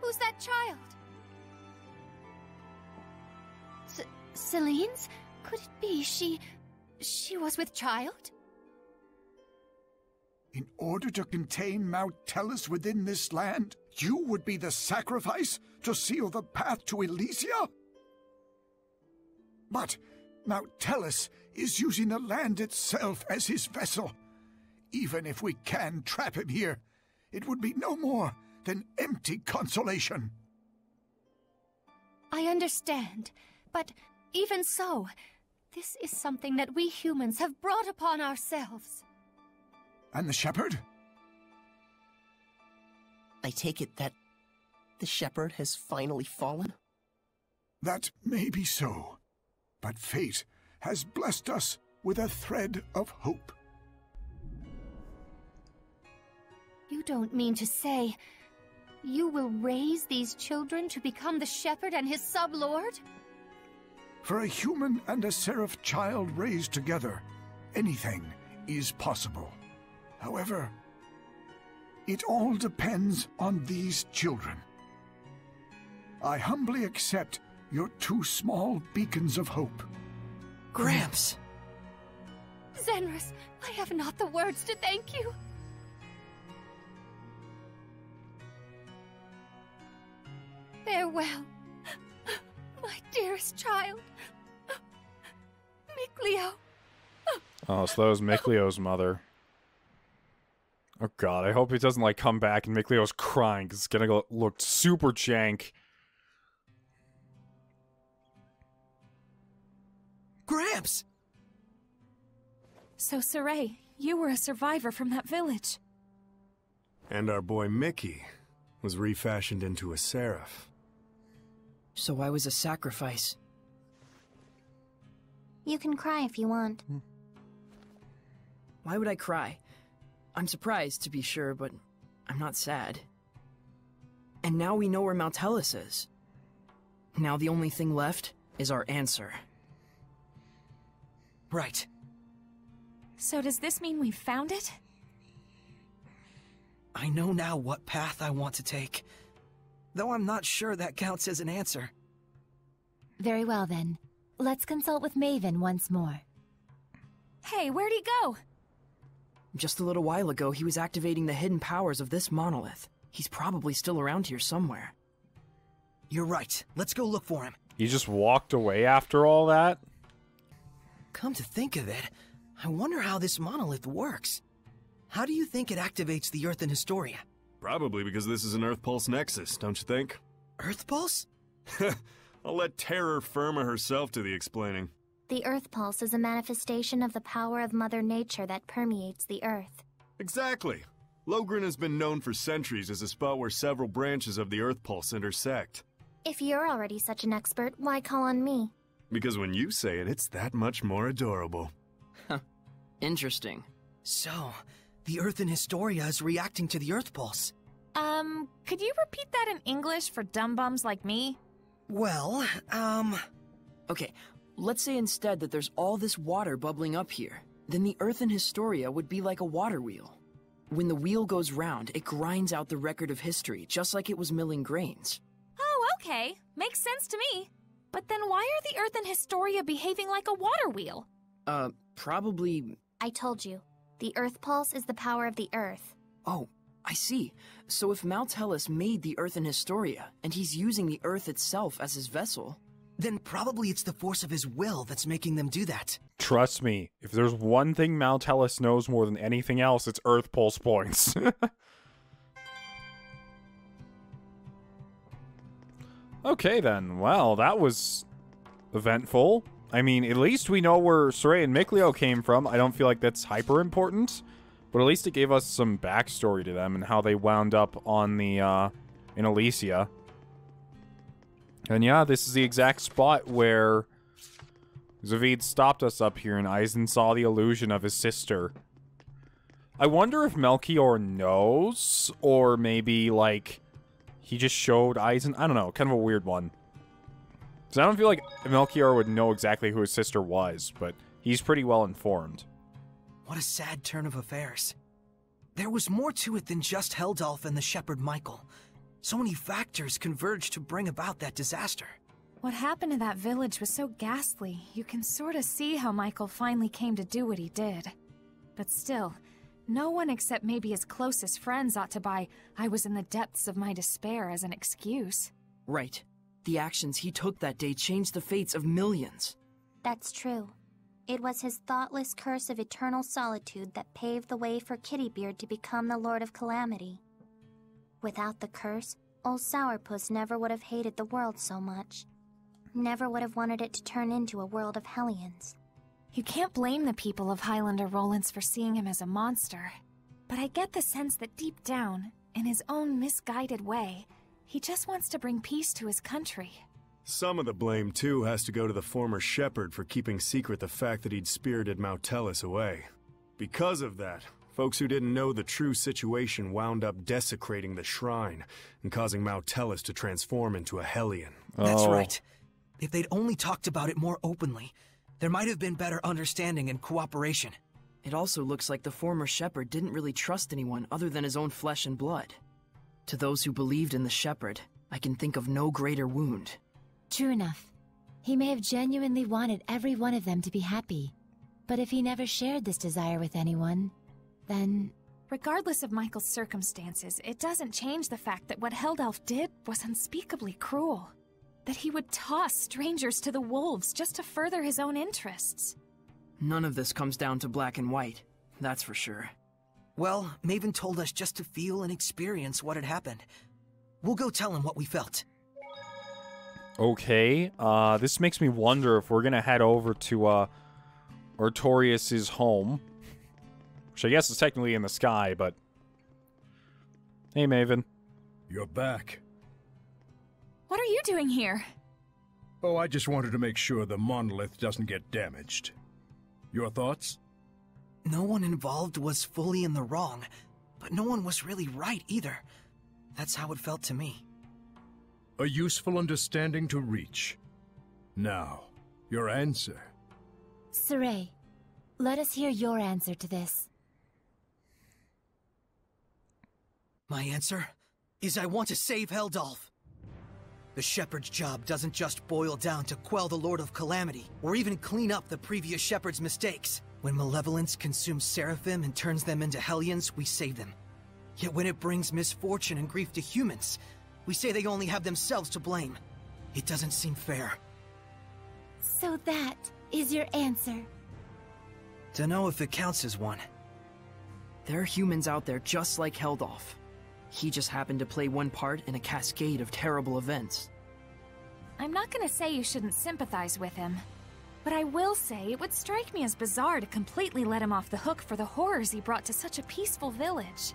Who's that child? Celine's? Could it be she... she was with child? In order to contain Mount Tellus within this land, you would be the sacrifice to seal the path to Elysia? But Maotelus is using the land itself as his vessel. Even if we can trap him here, it would be no more than empty consolation. I understand, but even so, this is something that we humans have brought upon ourselves. And the shepherd? I take it that the shepherd has finally fallen? That may be so, but fate has blessed us with a thread of hope. You don't mean to say you will raise these children to become the shepherd and his sublord? For a human and a seraph child raised together, anything is possible. However, it all depends on these children. I humbly accept your two small beacons of hope. Gramps! Zenrus, I have not the words to thank you. Farewell, my dearest child. Mikleo. Oh, so that was Mikleo's mother. Oh god, I hope he doesn't like come back and Mikleo's crying because it's gonna go, look super jank. Gramps! So, Sorey, you were a survivor from that village. And our boy Mickey was refashioned into a seraph. So I was a sacrifice. You can cry if you want. Hmm. Why would I cry? I'm surprised, to be sure, but I'm not sad. And now we know where Maotelus is. Now the only thing left is our answer. Right. So does this mean we've found it? I know now what path I want to take. Though I'm not sure that counts as an answer. Very well then. Let's consult with Mayvin once more. Hey, where'd he go? Just a little while ago, he was activating the hidden powers of this monolith. He's probably still around here somewhere. You're right. Let's go look for him. He just walked away after all that? Come to think of it, I wonder how this monolith works. How do you think it activates the Earthen Historia? Probably because this is an Earth Pulse Nexus, don't you think? Earth Pulse? I'll let Terra Firma herself do the explaining. The Earth Pulse is a manifestation of the power of Mother Nature that permeates the Earth. Exactly. Lohgrin has been known for centuries as a spot where several branches of the Earth Pulse intersect. If you're already such an expert, why call on me? Because when you say it, it's that much more adorable. Interesting. So, the Earthen Historia is reacting to the Earth Pulse. Um, could you repeat that in English for dumb bums like me? Well, um... Okay, let's say instead that there's all this water bubbling up here. Then the Earthen Historia would be like a water wheel. When the wheel goes round, it grinds out the record of history, just like it was milling grains. Oh, okay. Makes sense to me. But then why are the Earthen Historia behaving like a water wheel? Uh, probably... I told you. The Earth Pulse is the power of the Earth. Oh, I see. So if Maotelus made the Earthen Historia, and he's using the Earth itself as his vessel... Then probably it's the force of his will that's making them do that. Trust me, if there's one thing Maotelus knows more than anything else, it's Earth Pulse points. okay then, well, that was eventful. I mean, at least we know where Sorey and Mikleo came from. I don't feel like that's hyper important, but at least it gave us some backstory to them and how they wound up on the, uh, in Elysia. And yeah, this is the exact spot where Zaveid stopped us up here and Eisen saw the illusion of his sister. I wonder if Melchior knows, or maybe, like, he just showed Eisen. I don't know, kind of a weird one. Because I don't feel like Melchior would know exactly who his sister was, but he's pretty well informed. What a sad turn of affairs. There was more to it than just Heldalf and the shepherd Michael. So many factors converged to bring about that disaster. What happened to that village was so ghastly, you can sort of see how Michael finally came to do what he did. But still, no one except maybe his closest friends ought to buy I was in the depths of my despair as an excuse. Right. The actions he took that day changed the fates of millions. That's true. It was his thoughtless curse of eternal solitude that paved the way for Kittybeard to become the Lord of Calamity. Without the curse, old Sourpuss never would have hated the world so much. Never would have wanted it to turn into a world of Hellions. You can't blame the people of Hyland or Rolance for seeing him as a monster. But I get the sense that deep down, in his own misguided way, he just wants to bring peace to his country. Some of the blame, too, has to go to the former shepherd for keeping secret the fact that he'd spirited Maotelus away. Because of that, folks who didn't know the true situation wound up desecrating the shrine and causing Maotelus to transform into a Hellion. That's Oh. right. If they'd only talked about it more openly, there might have been better understanding and cooperation. It also looks like the former shepherd didn't really trust anyone other than his own flesh and blood. To those who believed in the shepherd, I can think of no greater wound. True enough. He may have genuinely wanted every one of them to be happy. But if he never shared this desire with anyone, then... Regardless of Michael's circumstances, it doesn't change the fact that what Heldalf did was unspeakably cruel. That he would toss strangers to the wolves just to further his own interests. None of this comes down to black and white, that's for sure. Well, Mayvin told us just to feel and experience what had happened. We'll go tell him what we felt. Okay, uh, this makes me wonder if we're gonna head over to, uh, Artorias' home. Which I guess is technically in the sky, but... Hey, Mayvin. You're back. What are you doing here? Oh, I just wanted to make sure the monolith doesn't get damaged. Your thoughts? No one involved was fully in the wrong, but no one was really right either. That's how it felt to me. A useful understanding to reach. Now, your answer. Sorey, let us hear your answer to this. My answer is I want to save Heldalf. The shepherd's job doesn't just boil down to quell the Lord of Calamity, or even clean up the previous shepherd's mistakes. When malevolence consumes seraphim and turns them into hellions, we save them. Yet when it brings misfortune and grief to humans, we say they only have themselves to blame. It doesn't seem fair. So that is your answer. Dunno if it counts as one. There are humans out there just like Heldalf. He just happened to play one part in a cascade of terrible events. I'm not gonna say you shouldn't sympathize with him. But I will say it would strike me as bizarre to completely let him off the hook for the horrors he brought to such a peaceful village.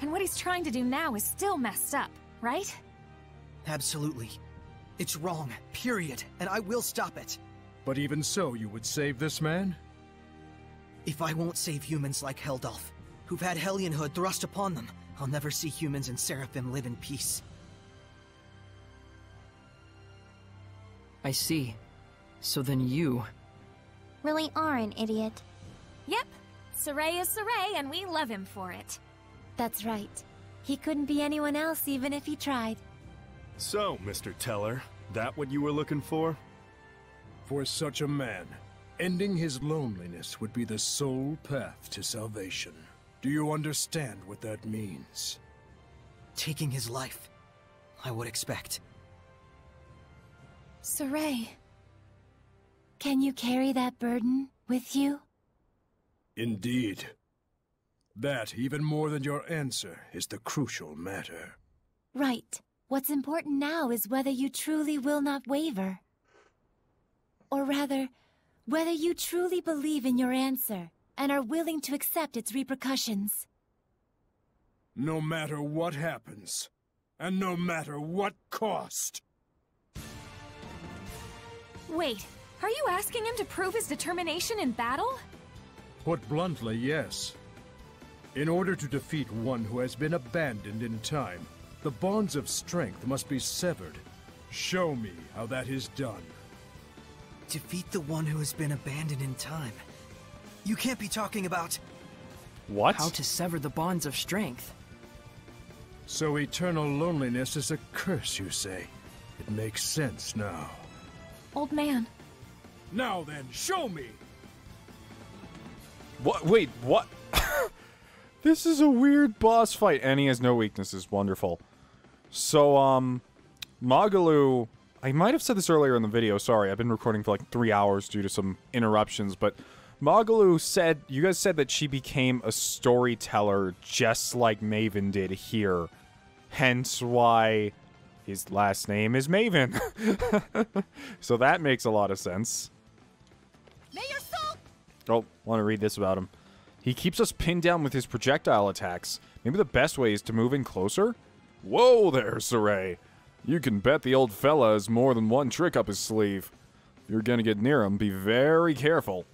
And what he's trying to do now is still messed up, right? Absolutely. It's wrong, period, and I will stop it. But even so, you would save this man? If I won't save humans like Heldalf, who've had Hellionhood thrust upon them, I'll never see humans and Seraphim live in peace. I see. So then you... Really are an idiot. Yep. Sorey is Sorey, and we love him for it. That's right. He couldn't be anyone else even if he tried. So, Mr. Teller, that what you were looking for? For such a man, ending his loneliness would be the sole path to salvation. Do you understand what that means? Taking his life, I would expect. Sorey, can you carry that burden with you? Indeed. That, even more than your answer, is the crucial matter. Right. What's important now is whether you truly will not waver. Or rather, whether you truly believe in your answer and are willing to accept its repercussions. No matter what happens, and no matter what cost. Wait, are you asking him to prove his determination in battle? Put bluntly, yes. In order to defeat one who has been abandoned in time, the bonds of strength must be severed. Show me how that is done. Defeat the one who has been abandoned in time. You can't be talking about... What? How to sever the bonds of strength. So eternal loneliness is a curse, you say? It makes sense now. Old man. Now then, show me! What? Wait, what? this is a weird boss fight, and he has no weaknesses. Wonderful. So, um, Magilou, I might have said this earlier in the video. Sorry, I've been recording for like three hours due to some interruptions, but Magilou said, you guys said that she became a storyteller just like Mayvin did here. Hence why his last name is Mayvin. so that makes a lot of sense. May your soul Oh, want to read this about him. He keeps us pinned down with his projectile attacks. Maybe the best way is to move in closer? Whoa there, Sorey. You can bet the old fella has more than one trick up his sleeve. If you're gonna get near him, be very careful.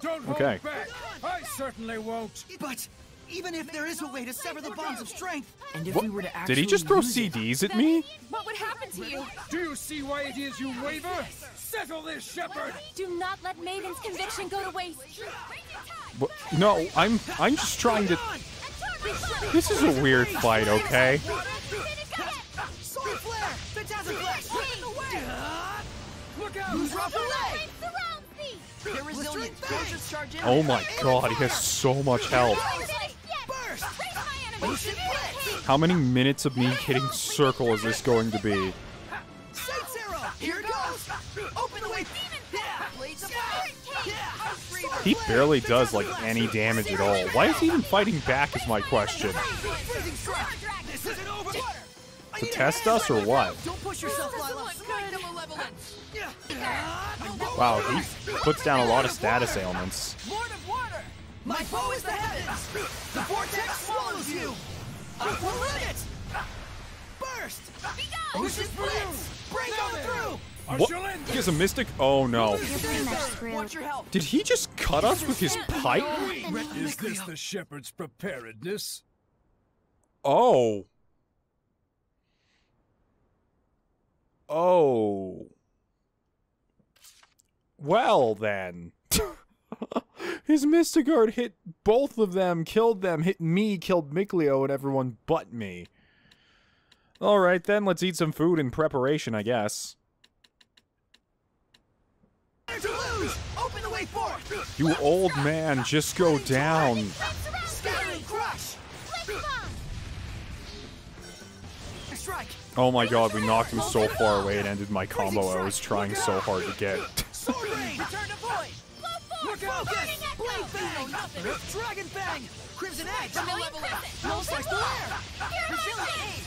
Don't Okay. hold back! I certainly won't! But even if there is a way to sever the bonds of strength... And if What? we were to Did he just throw CDs at me? What would happen to you? Do you see why it is you waver? Settle this, Shepherd! Do not let Mayvin's conviction go to waste. What? No, I'm I'm just trying to. This is a weird fight, okay? Sword flare! Phantasm flash! Look out! Lose rough away! They're resilient. Don't just charge in. Oh my god, he has so much health. How many minutes of me hitting circle is this going to be? He barely does like any damage at all. Why is he even fighting back is my question. To test us or what? Wow, he puts down a lot of status ailments. My is the heavens! The vortex swallows you! Aqua it! Burst! Ocean blitz! Break on through! What? He has a mystic? Oh no. You're pretty much screwed. Watch your health! Did he just cut us with his pipe? Is this the shepherd's preparedness? Oh. Oh. Well then. His Mystigard hit both of them, killed them, hit me, killed Mikleo, and everyone but me. Alright then, let's eat some food in preparation, I guess. To lose! Open the way way forth! You old man, just go down. Scattering crush! Strike! Oh my god, we knocked him so far away it ended my combo I was trying so hard to get. Look out! Blade bang! Dragon bang! Crimson edge! Vermilion Crimson! No slice the lair! Brazilian Brazilian aid!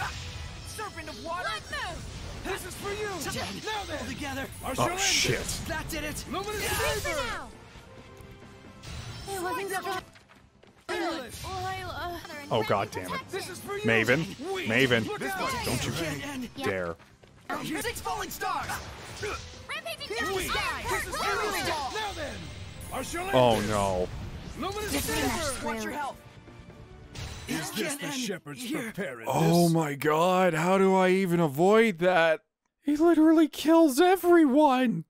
Serpent of water! Blood move! This is for you! Dead! Now then! All together! Oh shit. That did it! Luminous Saber! It wasn't strong. Oh god damn it. Mayvin, Mayvin, don't you dare. Six falling stars! Rampaging Pierce the giant! sky! This is Aerial Ball! Now then! Oh no. Luminous Saber! Watch your health! Is this the shepherd's preparedness? Oh my god, how do I even avoid that? He literally kills everyone.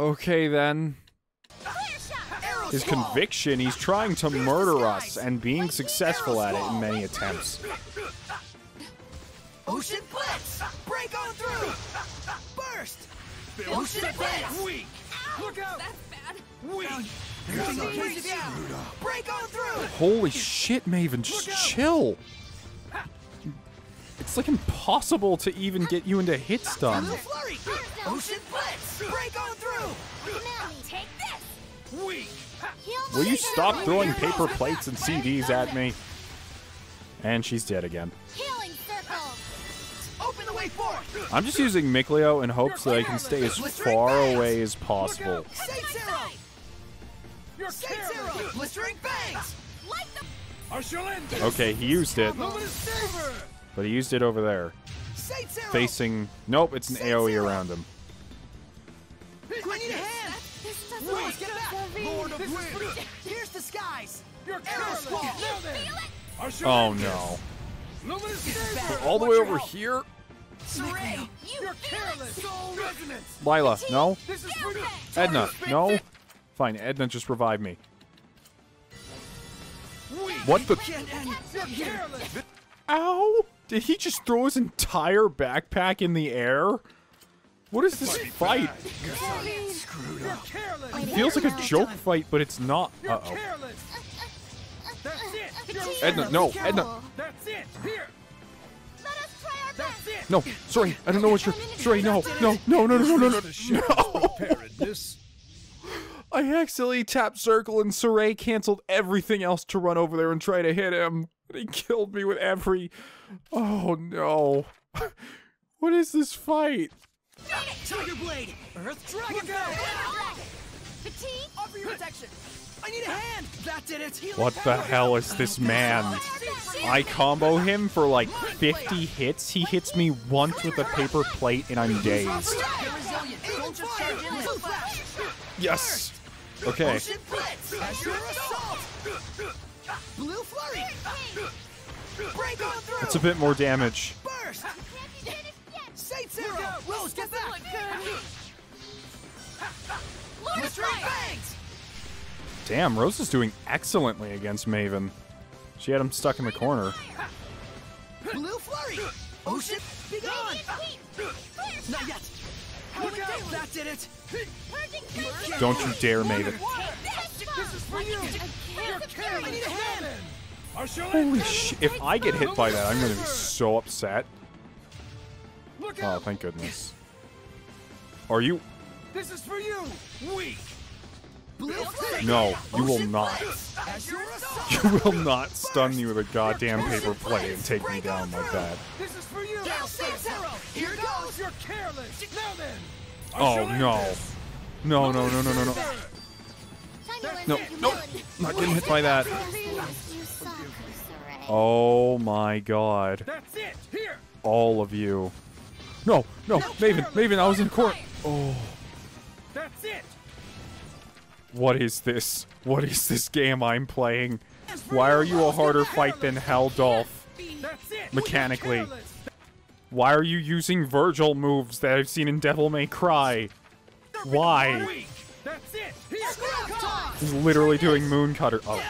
okay then. His conviction, he's trying to murder us and being successful at it in many attempts. Ocean Blitz! Break on through! Burst! Ocean Blitz! Weak! Look out! That's bad. Weak! Everything okay with you? Break on through! Holy shit, Mayvin, just chill. It's like impossible to even get you into hit stun. Ocean Blitz! Break on through! Take this! Weak! Will you stop throwing paper plates and CDs at me? And she's dead again. Open the way! I'm just using Mikleo in hopes that I can stay as far away as possible. Zero! Blistering bangs! Light. Okay, he used it. But he used it over there. Facing... Nope, it's an AoE around him. Oh no. But all the way over here? Lailah, no. Edna, no. Fine, Edna, just revive me. What the... Can't end! You're careless! Ow! Did he just throw his entire backpack in the air? What is this fight? It feels like a joke fight, but it's not. Uh-oh. careless! That's it! You're Edna, no, Edna. That's it! Here! Let us try our That's it! No, sorry, I don't know what you're... Sorry, no, no, no, no, no, no, no, no. The shepherd's preparedness. I accidentally tapped circle and Sorey canceled everything else to run over there and try to hit him. And he killed me with every... Oh, no. What is this fight? Tiger Blade! Earth Dragon Bell! Fatigue? Offer your protection! I need a hand! That did it! What the hell is this man? I combo him for like 50 hits. He hits me once with a paper plate and I'm dazed. You're resilient! Don't just charge in Blue Flash! Yes. Okay. Ocean Blitz! Azure Assault! Blue Flurry! Break on through! That's a bit more damage. Burst! Saint Zero! Rose, get back! Damn, Rose is doing excellently against Mayvin. She had him stuck in the corner. Blue Flurry! Ocean, be gone! Not yet! Look out! That did it! Don't you dare, Mayvin. This is for you! I need a hand! I shall Holy shit. If I get hit by that, I'm gonna be so upset. Oh, thank goodness. Are you... This is for you! Weak! Blue Flurry! No, you will not. Blitz! Azure Assault! You will not stun me with a goddamn paper plate and take me down like that. This is for you! Now Saint Zero! Here goes! You're careless! Now then! Oh, shall no. No, no, no, no, no, no. No, no, not getting hit by that. Oh my god. That's it! Here! All of you. No, no, Mayvin, Mayvin, I was in court. Oh, That's it! What is this? What is this game I'm playing? Why are you a harder fight than Heldalf? Mechanically. Why are you using Virgil moves that I've seen in Devil May Cry? Why? Weak! That's it! Here! He's literally doing Moon Cutter. Oh,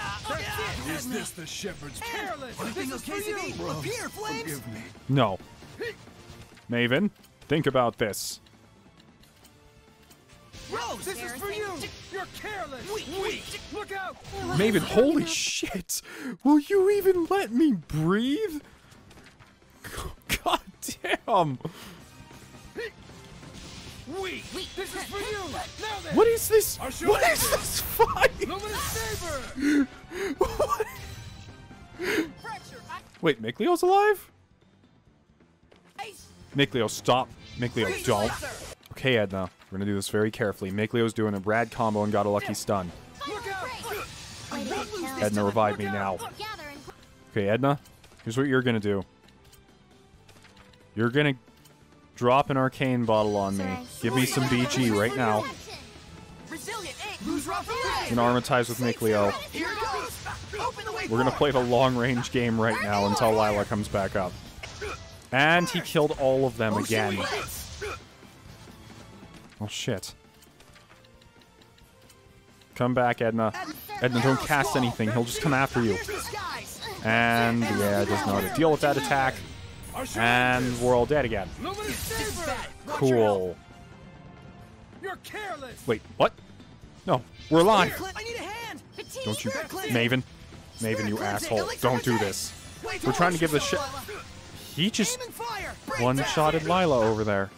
Is this the shepherd's Careless! Everything This is okay, for you! ZB? Appear, Flames! Forgive me. no. Mayvin, think about this. Rose, this is for you! You're careless! Weak, weak! Look out! Mayvin, holy shit! Will you even let me breathe? God damn! Weak! This is for you! Now then! What is this? I'll show What you is this. this fight? Luminous Saber! Wait, Mikleo's alive? Mikleo, stop. Miklio, don't. Okay, Edna, we're gonna do this very carefully. Mikleo's doing a Brad combo and got a lucky stun. Edna, revive me now. Okay, Edna, here's what you're gonna do. You're gonna drop an arcane bottle on me. Give me some BG right now. Gonna armatize with Miklio. We're gonna play the long range game right now until Lailah comes back up. And he killed all of them again. Oh shit. Come back, Edna. Edna, don't cast anything. He'll just come after you. And yeah, doesn't know how to deal with that attack. And we're all dead again. Cool. You're careless! Wait, what? No, we're alive. Don't you, Mayvin? Mayvin, you asshole. Don't do this. We're trying to give the shit. He just one-shotted Lailah over there.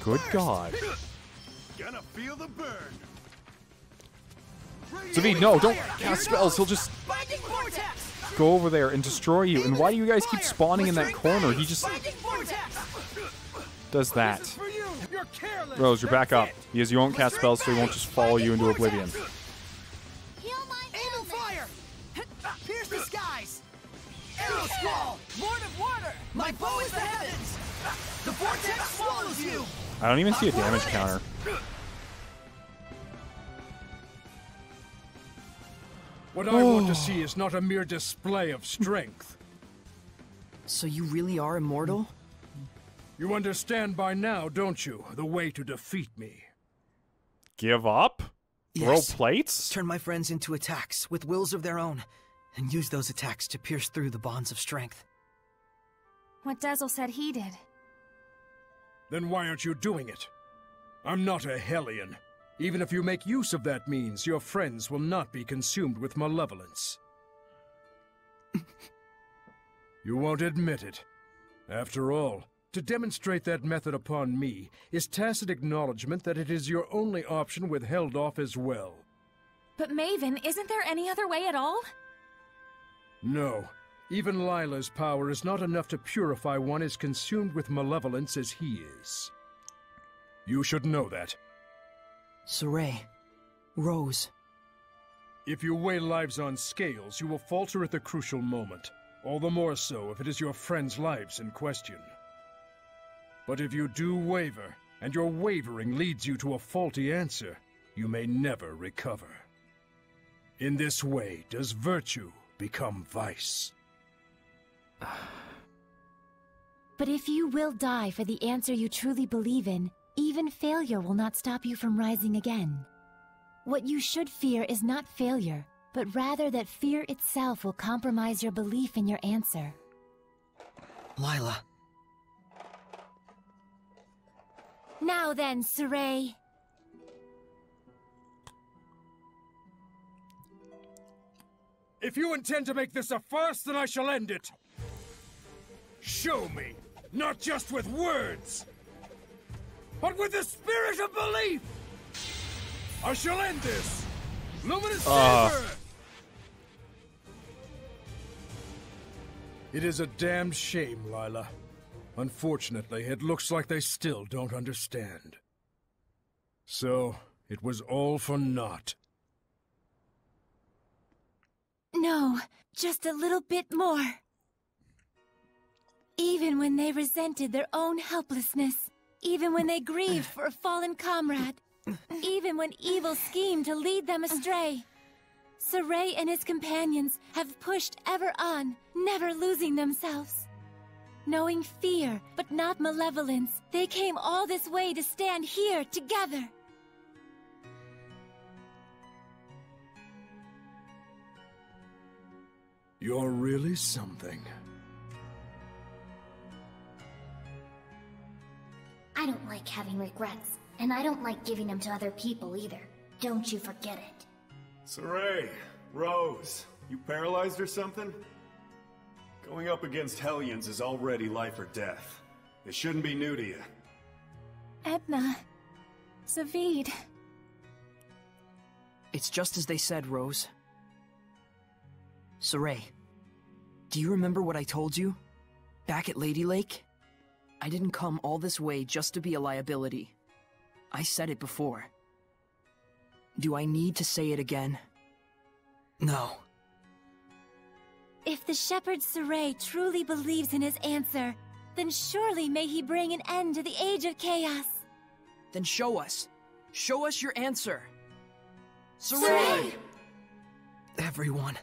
Good God. Gonna feel the burn. Zaveid, no, don't cast spells. He'll just go over there and destroy you. And why do you guys keep spawning in that corner? He just does that. Rose, you're back up. Because you won't cast spells, so he won't just follow you into oblivion. Aim and fire! Pierce the skies! Arrow squall! Lord of water! My bow is the heavens! The vortex swallows you! I don't even see a damage counter. What I want to oh. see is not a mere display of strength. So you really are immortal? You understand by now, don't you, the way to defeat me? Give up? Throw Yes. plates? Turn my friends into attacks with wills of their own, and use those attacks to pierce through the bonds of strength. What Dezel said he did. Then why aren't you doing it? I'm not a Hellion. Even if you make use of that means, your friends will not be consumed with malevolence. you won't admit it. After all, to demonstrate that method upon me is tacit acknowledgement that it is your only option withheld off as well. But Mayvin, isn't there any other way at all? No, even Lailah's power is not enough to purify one as consumed with malevolence as he is. You should know that. Sorey. Rose. If you weigh lives on scales, you will falter at the crucial moment. All the more so if it is your friends' lives in question. But if you do waver, and your wavering leads you to a faulty answer, you may never recover. In this way does virtue become vice. But if you will die for the answer you truly believe in, even failure will not stop you from rising again. What you should fear is not failure, but rather that fear itself will compromise your belief in your answer. Lailah. Now then, Sorey. If you intend to make this a farce, then I shall end it. Show me, not just with words, but with the spirit of belief. I shall end this. Luminous Uh. Saber! It is a damned shame, Lailah. Unfortunately, it looks like they still don't understand. So, it was all for naught. No, just a little bit more. Even when they resented their own helplessness, even when they grieved for a fallen comrade, even when evil schemed to lead them astray, Sorey and his companions have pushed ever on, never losing themselves. Knowing fear, but not malevolence, they came all this way to stand here together. You're really something. I don't like having regrets, And I don't like giving them to other people either. Don't you forget it. Sorey, Rose, you paralyzed or something? Going up against Hellions is already life or death. It shouldn't be new to you. Edna. Zaveid. It's just as they said, Rose. Sorey, do you remember what I told you? Back at Lady Lake? I didn't come all this way just to be a liability. I said it before. Do I need to say it again? No. If the shepherd Sorey truly believes in his answer, then surely may he bring an end to the Age of Chaos. Then show us. Show us your answer. Sorey! Everyone.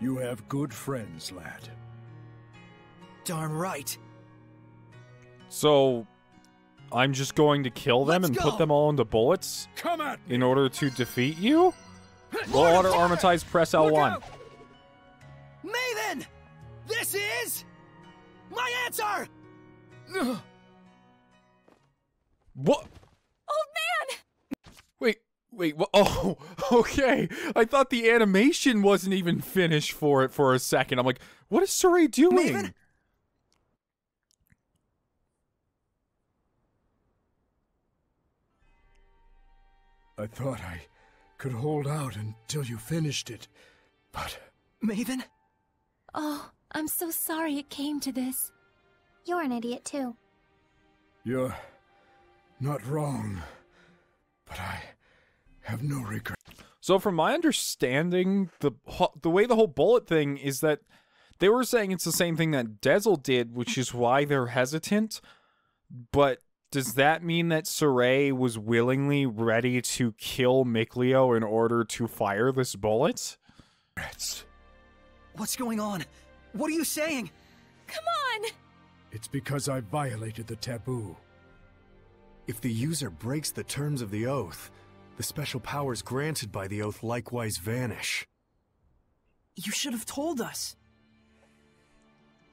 You have good friends, lad. Darn right. So, I'm just going to kill them Let's and go. put them all into bullets Come at in order to defeat you? Low order armatize press L1. Mayvin! This is my answer! What? Old man! Wait, wait. Oh, okay. I thought the animation wasn't even finished for it for a second. I'm like, what is Sorey doing? Mayvin? I thought I could hold out until you finished it, but Mayvin? Oh, I'm so sorry it came to this. You're an idiot too. you're not wrong. But I have no regret. So, from my understanding, the the way the whole bullet thing is that they were saying it's the same thing that Dezel did, which is why they're hesitant. But does that mean that Sorey was willingly ready to kill Mikleo in order to fire this bullet? What's going on? What are you saying? Come on! It's because I violated the taboo. If the user breaks the terms of the oath, the special powers granted by the oath likewise vanish. You should have told us.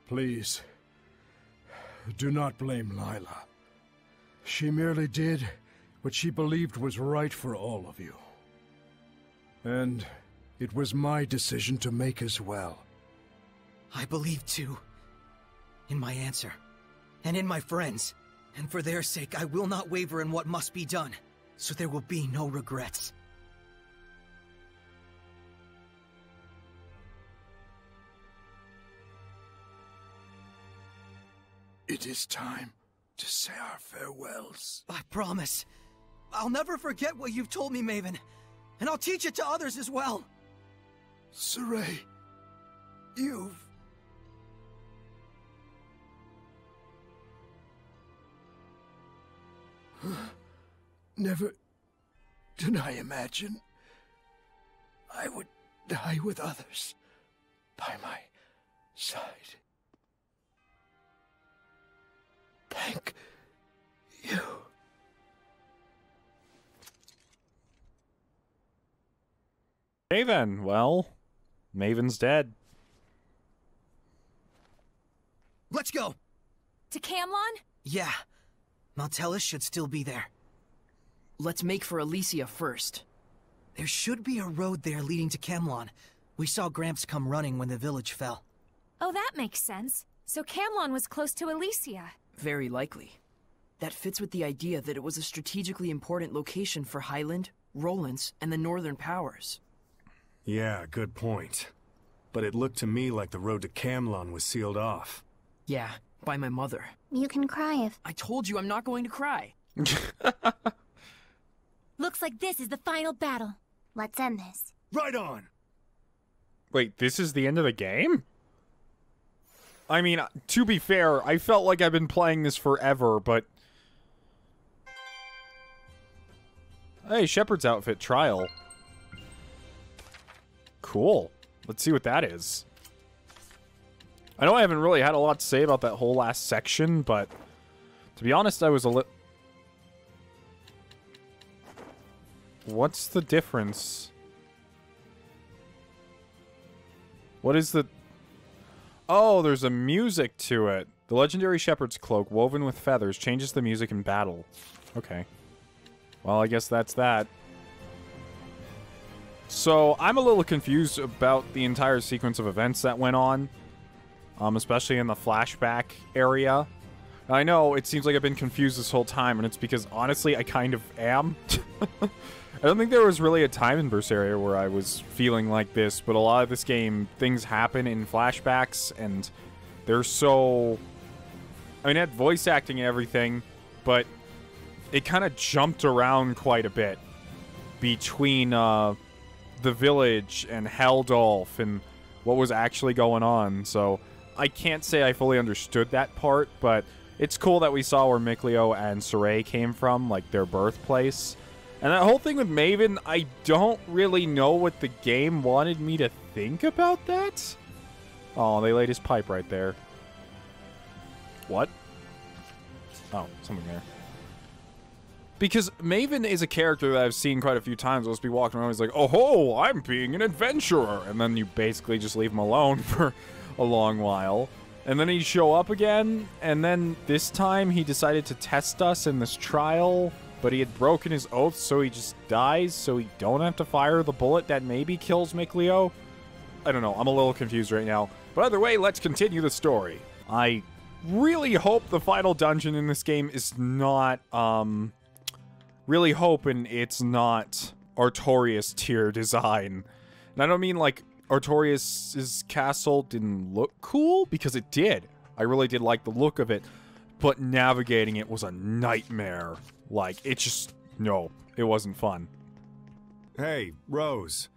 Please, do not blame Lailah. She merely did what she believed was right for all of you. And it was my decision to make as well. I believe too. In my answer. And in my friends. And for their sake, I will not waver in what must be done. So there will be no regrets. It is time to say our farewells. I promise. I'll never forget what you've told me, Mayvin. And I'll teach it to others as well. Sorey, you've. Never did I imagine I would die with others by my side. Thank you. Okay then, well, Mayvin's dead. Let's go! To Camlann? Yeah. Maotelus should still be there. Let's make for Elysia first. There should be a road there leading to Camlann. We saw Gramps come running when the village fell. Oh, that makes sense. So Camlann was close to Elysia. Very likely. That fits with the idea that it was a strategically important location for Hyland, Rolance, and the Northern Powers. Yeah, good point. But it looked to me like the road to Camlann was sealed off. Yeah, by my mother. You can cry if. I told you I'm not going to cry. Looks like this is the final battle. Let's end this. Right on! Wait, this is the end of the game? I mean, to be fair, I felt like I've been playing this forever, but... Hey, Shepherd's outfit trial. Cool. Let's see what that is. I know I haven't really had a lot to say about that whole last section, but to be honest, I was a little... What's the difference? What is the... Oh, there's a music to it. The legendary shepherd's cloak, woven with feathers, changes the music in battle. Okay. Well, I guess that's that. So, I'm a little confused about the entire sequence of events that went on, um, especially in the flashback area. I know it seems like I've been confused this whole time, and it's because honestly, I kind of am. I don't think there was really a time in Berseria where I was feeling like this, but a lot of this game, things happen in flashbacks, and they're so. I mean, it had voice acting and everything, but it kind of jumped around quite a bit between uh, the village and Heldalf and what was actually going on. So I can't say I fully understood that part, but it's cool that we saw where Mikleo and Sorey came from, like their birthplace. And that whole thing with Mayvin, I don't really know what the game wanted me to think about that. Oh, they laid his pipe right there. What? Oh, something there. Because Mayvin is a character that I've seen quite a few times. I'll just be walking around, he's like, oh ho, I'm being an adventurer. And then you basically just leave him alone for a long while. And then he'd show up again, and then this time he decided to test us in this trial, but he had broken his oath, so he just dies, so he don't have to fire the bullet that maybe kills Mikleo. I don't know, I'm a little confused right now. But either way, let's continue the story. I really hope the final dungeon in this game is not, um... Really hoping it's not Artorias tier design. And I don't mean like Artorias' castle didn't look cool, because it did. I really did like the look of it, but navigating it was a nightmare. Like, it just, no, it wasn't fun. Hey, Rose.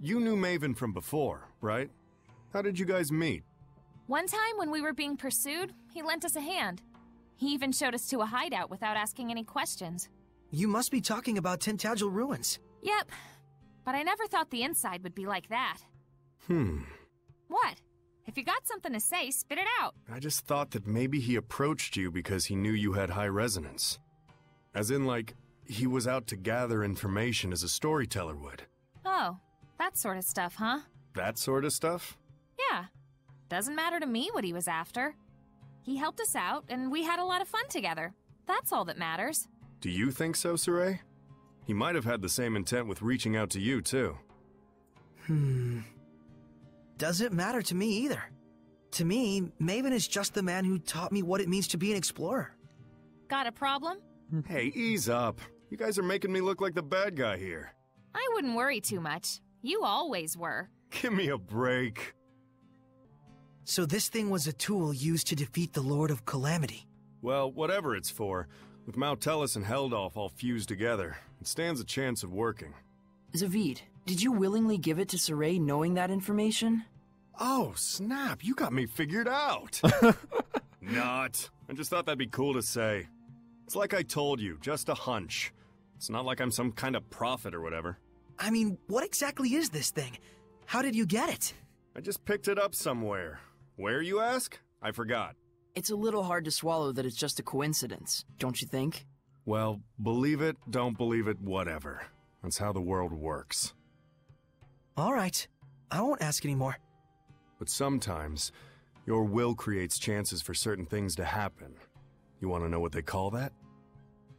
You knew Mayvin from before, right? How did you guys meet? One time when we were being pursued, he lent us a hand. He even showed us to a hideout without asking any questions. You must be talking about Tintagel ruins. Yep, but I never thought the inside would be like that. Hmm. What? If you got something to say, spit it out. I just thought that maybe he approached you because he knew you had high resonance. As in, like, he was out to gather information as a storyteller would. Oh, that sort of stuff, huh? That sort of stuff? Yeah. Doesn't matter to me what he was after. He helped us out, and we had a lot of fun together. That's all that matters. Do you think so, Sorey? He might have had the same intent with reaching out to you, too. Hmm. Doesn't matter to me either. To me, Mayvin is just the man who taught me what it means to be an explorer. Got a problem? Hey, ease up. You guys are making me look like the bad guy here. I wouldn't worry too much. You always were. Give me a break. So this thing was a tool used to defeat the Lord of Calamity. Well, whatever it's for, with Maotelus and Heldalf all fused together, it stands a chance of working. Zaveid, did you willingly give it to Sorey knowing that information? Oh, snap, you got me figured out! Not. I just thought that'd be cool to say. It's like I told you, just a hunch. It's not like I'm some kind of prophet or whatever. I mean, what exactly is this thing? How did you get it? I just picked it up somewhere. Where, you ask? I forgot. It's a little hard to swallow that it's just a coincidence, don't you think? Well, believe it, don't believe it, whatever. That's how the world works. Alright, I won't ask anymore. But sometimes, your will creates chances for certain things to happen. You want to know what they call that?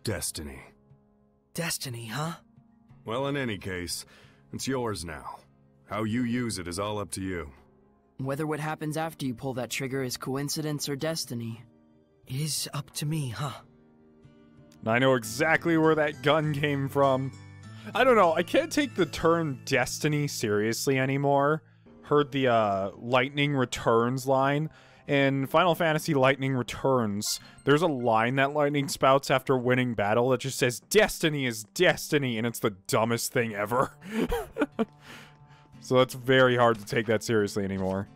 Destiny. Destiny, huh? Well, in any case, it's yours now. How you use it is all up to you. Whether what happens after you pull that trigger is coincidence or destiny. It is up to me, huh? I know exactly where that gun came from. I don't know, I can't take the term destiny seriously anymore. Heard the uh, lightning returns line. In Final Fantasy Lightning Returns, there's a line that Lightning spouts after winning battle that just says, Destiny is destiny, and it's the dumbest thing ever. so that's very hard to take that seriously anymore.